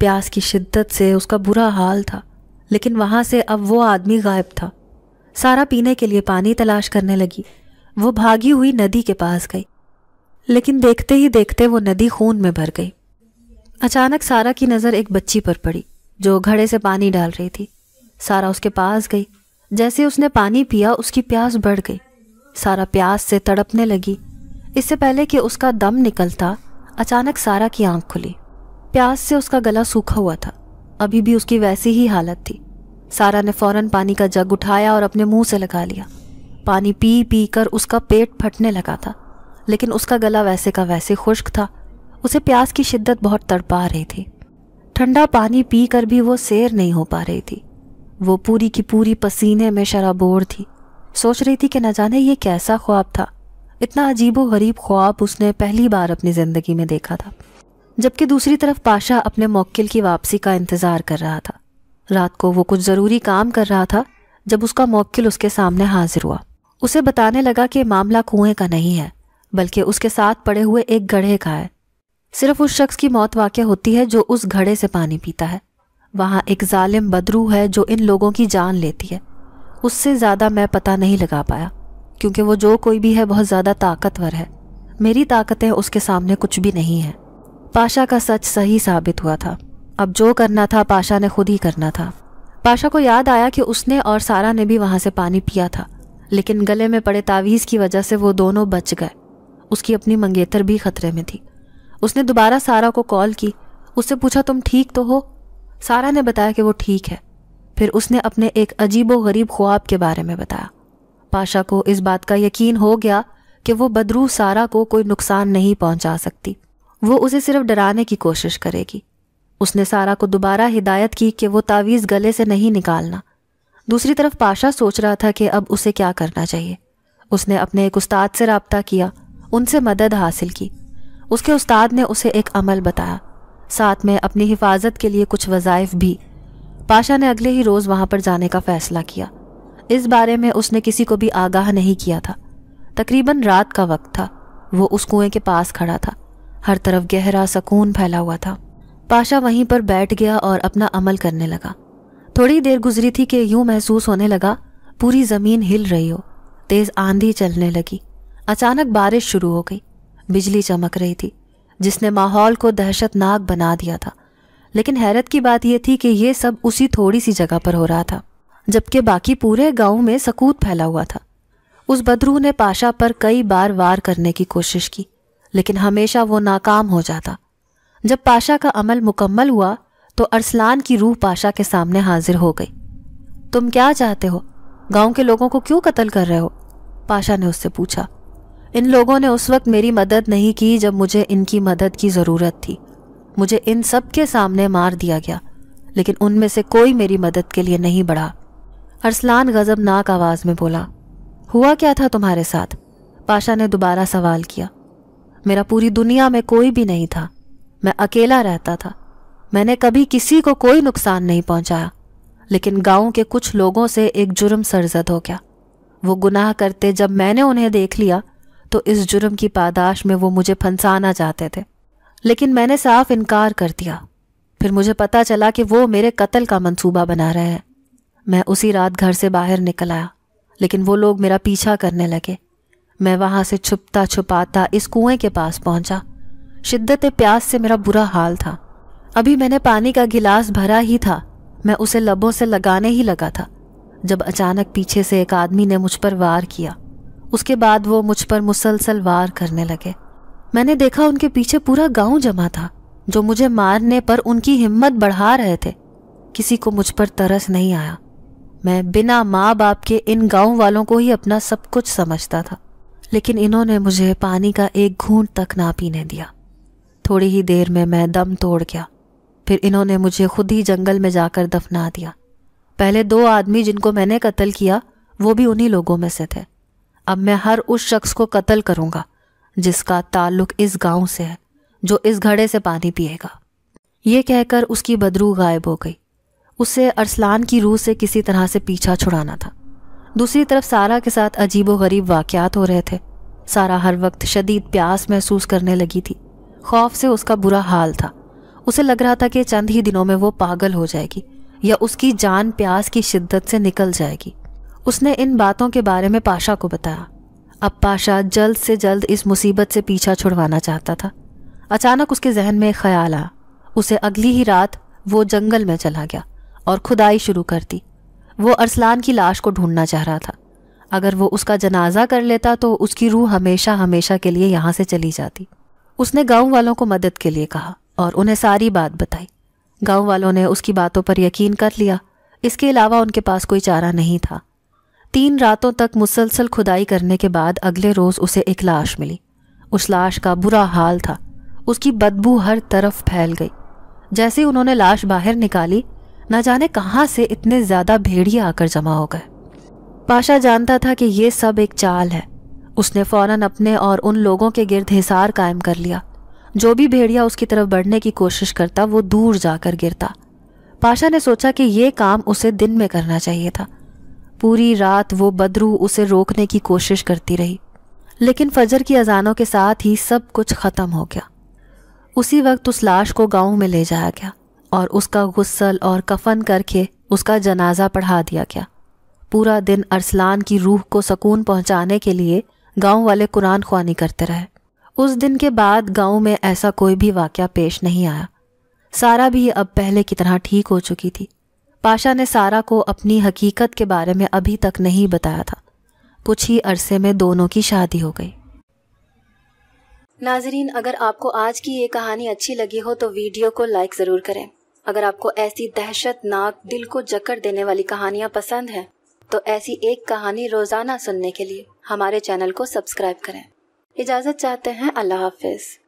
प्यास की शिद्दत से उसका बुरा हाल था, लेकिन वहाँ से अब वो आदमी गायब था। सारा पीने के लिए पानी तलाश करने लगी। वो भागी हुई नदी के पास गई। लेकिन देखते ही देखते वो नदी खून में भर गई। अचानक सारा की नज़र एक बच्ची पर पड़ी, जो घड़े से पानी डाल रही थी। सारा उसके पास गई। जैसे उसने पानी पिया, उसकी प्यास बढ़ गई। सारा प्यास से तड़पने लगी। इससे पहले कि उसका दम निकलता, अचानक सारा की आँख खुली। प्यास से उसका गला सूखा हुआ था। अभी भी उसकी वैसी ही हालत थी। सारा ने फ़ौरन पानी का जग उठाया और अपने मुँह से लगा लिया। पानी पी पी कर उसका पेट फटने लगा था, लेकिन उसका गला वैसे का वैसे खुश्क था। उसे प्यास की शिद्दत बहुत तड़पा रही थी। ठंडा पानी पी कर भी वो सैर नहीं हो पा रही थी। वो पूरी की पूरी पसीने में शराबोर थी। सोच रही थी कि न जाने ये कैसा ख्वाब था। इतना अजीबो गरीब ख्वाब उसने पहली बार अपनी ज़िंदगी में देखा था, जबकि दूसरी तरफ़ पाशा अपने मोक्किल की वापसी का इंतज़ार कर रहा था। रात को वो कुछ ज़रूरी काम कर रहा था, जब उसका मोक्किल उसके सामने हाजिर हुआ। उसे बताने लगा कि मामला कुएँ का नहीं है, बल्कि उसके साथ पड़े हुए एक गढ़े का है। सिर्फ़ उस शख्स की मौत वाक़ होती है जो उस घड़े से पानी पीता है। वहाँ एक जालिम बदरू है जो इन लोगों की जान लेती है। उससे ज़्यादा मैं पता नहीं लगा पाया, क्योंकि वो जो कोई भी है बहुत ज़्यादा ताकतवर है। मेरी ताकतें उसके सामने कुछ भी नहीं है। पाशा का सच सही साबित हुआ था। अब जो करना था पाशा ने खुद ही करना था। पाशा को याद आया कि उसने और सारा ने भी वहाँ से पानी पिया था, लेकिन गले में पड़े तावीज़ की वजह से वो दोनों बच गए। उसकी अपनी मंगेतर भी खतरे में थी। उसने दोबारा सारा को कॉल की, उससे पूछा, तुम ठीक तो हो? सारा ने बताया कि वो ठीक है। फिर उसने अपने एक अजीबो गरीब ख्वाब के बारे में बताया। पाशा को इस बात का यकीन हो गया कि वो बदरू सारा को कोई नुकसान नहीं पहुँचा सकती। वो उसे सिर्फ़ डराने की कोशिश करेगी। उसने सारा को दोबारा हिदायत की कि वो तावीज़ गले से नहीं निकालना। दूसरी तरफ़ पाशा सोच रहा था कि अब उसे क्या करना चाहिए। उसने अपने एक उस्ताद से रबता किया, उनसे मदद हासिल की। उसके उस्ताद ने उसे एक अमल बताया। साथ में अपनी हिफाजत के लिए कुछ वज़ाइफ भी। पाशा ने अगले ही रोज़ वहाँ पर जाने का फ़ैसला किया। इस बारे में उसने किसी को भी आगाह नहीं किया था। तकरीबन रात का वक्त था। वो उस कुएँ के पास खड़ा था। हर तरफ़ गहरा सकून फैला हुआ था। पाशा वहीं पर बैठ गया और अपना अमल करने लगा। थोड़ी देर गुजरी थी कि यूँ महसूस होने लगा, पूरी ज़मीन हिल रही हो। तेज़ आंधी चलने लगी। अचानक बारिश शुरू हो गई। बिजली चमक रही थी, जिसने माहौल को दहशतनाक बना दिया था। लेकिन हैरत की बात यह थी कि यह सब उसी थोड़ी सी जगह पर हो रहा था, जबकि बाकी पूरे गाँव में सकूत फैला हुआ था। उस बदरू ने पाशा पर कई बार वार करने की कोशिश की, लेकिन हमेशा वो नाकाम हो जाता। जब पाशा का अमल मुकम्मल हुआ तो अरसलान की रूह पाशा के सामने हाजिर हो गई। तुम क्या चाहते हो? गाँव के लोगों को क्यों कत्ल कर रहे हो? पाशा ने उससे पूछा। इन लोगों ने उस वक्त मेरी मदद नहीं की जब मुझे इनकी मदद की ज़रूरत थी। मुझे इन सब के सामने मार दिया गया, लेकिन उनमें से कोई मेरी मदद के लिए नहीं बढ़ा। अरसलान गजबनाक आवाज़ में बोला, हुआ क्या था तुम्हारे साथ? पाशा ने दोबारा सवाल किया, मेरा पूरी दुनिया में कोई भी नहीं था। मैं अकेला रहता था। मैंने कभी किसी को कोई नुकसान नहीं पहुँचाया, लेकिन गाँव के कुछ लोगों से एक जुर्म सरजद हो गया। वो गुनाह करते जब मैंने उन्हें देख लिया तो इस जुर्म की पादाश में वो मुझे फंसाना चाहते थे। लेकिन मैंने साफ़ इनकार कर दिया। फिर मुझे पता चला कि वो मेरे कत्ल का मंसूबा बना रहे हैं। मैं उसी रात घर से बाहर निकल आया, लेकिन वो लोग मेरा पीछा करने लगे। मैं वहाँ से छुपता छुपाता इस कुएँ के पास पहुँचा। शिद्दत प्यास से मेरा बुरा हाल था। अभी मैंने पानी का गिलास भरा ही था। मैं उसे लबों से लगाने ही लगा था। जब अचानक पीछे से एक आदमी ने मुझ पर वार किया, उसके बाद वो मुझ पर मुसलसल वार करने लगे। मैंने देखा उनके पीछे पूरा गाँव जमा था, जो मुझे मारने पर उनकी हिम्मत बढ़ा रहे थे। किसी को मुझ पर तरस नहीं आया। मैं बिना माँ बाप के इन गाँव वालों को ही अपना सब कुछ समझता था, लेकिन इन्होंने मुझे पानी का एक घूंट तक ना पीने दिया। थोड़ी ही देर में मैं दम तोड़ गया। फिर इन्होंने मुझे खुद ही जंगल में जाकर दफना दिया। पहले दो आदमी जिनको मैंने कत्ल किया, वो भी उन्हीं लोगों में से थे। अब मैं हर उस शख्स को कत्ल करूँगा, जिसका ताल्लुक इस गाँव से है, जो इस घड़े से पानी पिएगा। ये कहकर उसकी बदरू गायब हो गई। उसे अरसलान की रूह से किसी तरह से पीछा छुड़ाना था। दूसरी तरफ़ सारा के साथ अजीब गरीब वाक़ात हो रहे थे। सारा हर वक्त शदीद प्यास महसूस करने लगी थी। खौफ से उसका बुरा हाल था। उसे लग रहा था कि चंद ही दिनों में वो पागल हो जाएगी, या उसकी जान प्यास की शिद्दत से निकल जाएगी। उसने इन बातों के बारे में पाशा को बताया। अब पाशा जल्द से जल्द इस मुसीबत से पीछा छुड़वाना चाहता था। अचानक उसके जहन में ख्याल आया। उसे अगली ही रात वो जंगल में चला गया और खुदाई शुरू कर दी। वो अरसलान की लाश को ढूंढना चाह रहा था। अगर वो उसका जनाजा कर लेता तो उसकी रूह हमेशा हमेशा के लिए यहाँ से चली जाती। उसने गाँव वालों को मदद के लिए कहा और उन्हें सारी बात बताई। गाँव वालों ने उसकी बातों पर यकीन कर लिया। इसके अलावा उनके पास कोई चारा नहीं था। तीन रातों तक मुसलसल खुदाई करने के बाद अगले रोज उसे एक लाश मिली। उस लाश का बुरा हाल था। उसकी बदबू हर तरफ़ फैल गई। जैसे उन्होंने लाश बाहर निकाली, न जाने कहाँ से इतने ज़्यादा भेड़िए आकर जमा हो गए। पाशा जानता था कि ये सब एक चाल है। उसने फ़ौरन अपने और उन लोगों के गिर्द हिसार कायम कर लिया। जो भी भेड़िया उसकी तरफ़ बढ़ने की कोशिश करता, वो दूर जाकर गिरता। पाशा ने सोचा कि ये काम उसे दिन में करना चाहिए था। पूरी रात वो बदरू उसे रोकने की कोशिश करती रही। लेकिन फजर की अजानों के साथ ही सब कुछ ख़त्म हो गया। उसी वक्त उस लाश को गाँव में ले जाया गया और उसका गुस्सल और कफन करके उसका जनाजा पढ़ा दिया गया। पूरा दिन अरसलान की रूह को सुकून पहुँचाने के लिए गाँव वाले कुरान ख्वानी करते रहे। उस दिन के बाद गाँव में ऐसा कोई भी वाक़ पेश नहीं आया। सारा भी अब पहले की तरह ठीक हो चुकी थी। पाशा ने सारा को अपनी हकीकत के बारे में अभी तक नहीं बताया था। कुछ ही अरसे में दोनों की शादी हो गई। नाजरीन, अगर आपको आज की ये कहानी अच्छी लगी हो तो वीडियो को लाइक ज़रूर करें। अगर आपको ऐसी दहशतनाक दिल को जकड़ देने वाली कहानियाँ पसंद हैं तो ऐसी एक कहानी रोज़ाना सुनने के लिए हमारे चैनल को सब्सक्राइब करें। इजाज़त चाहते हैं अल्लाह हाफिज़।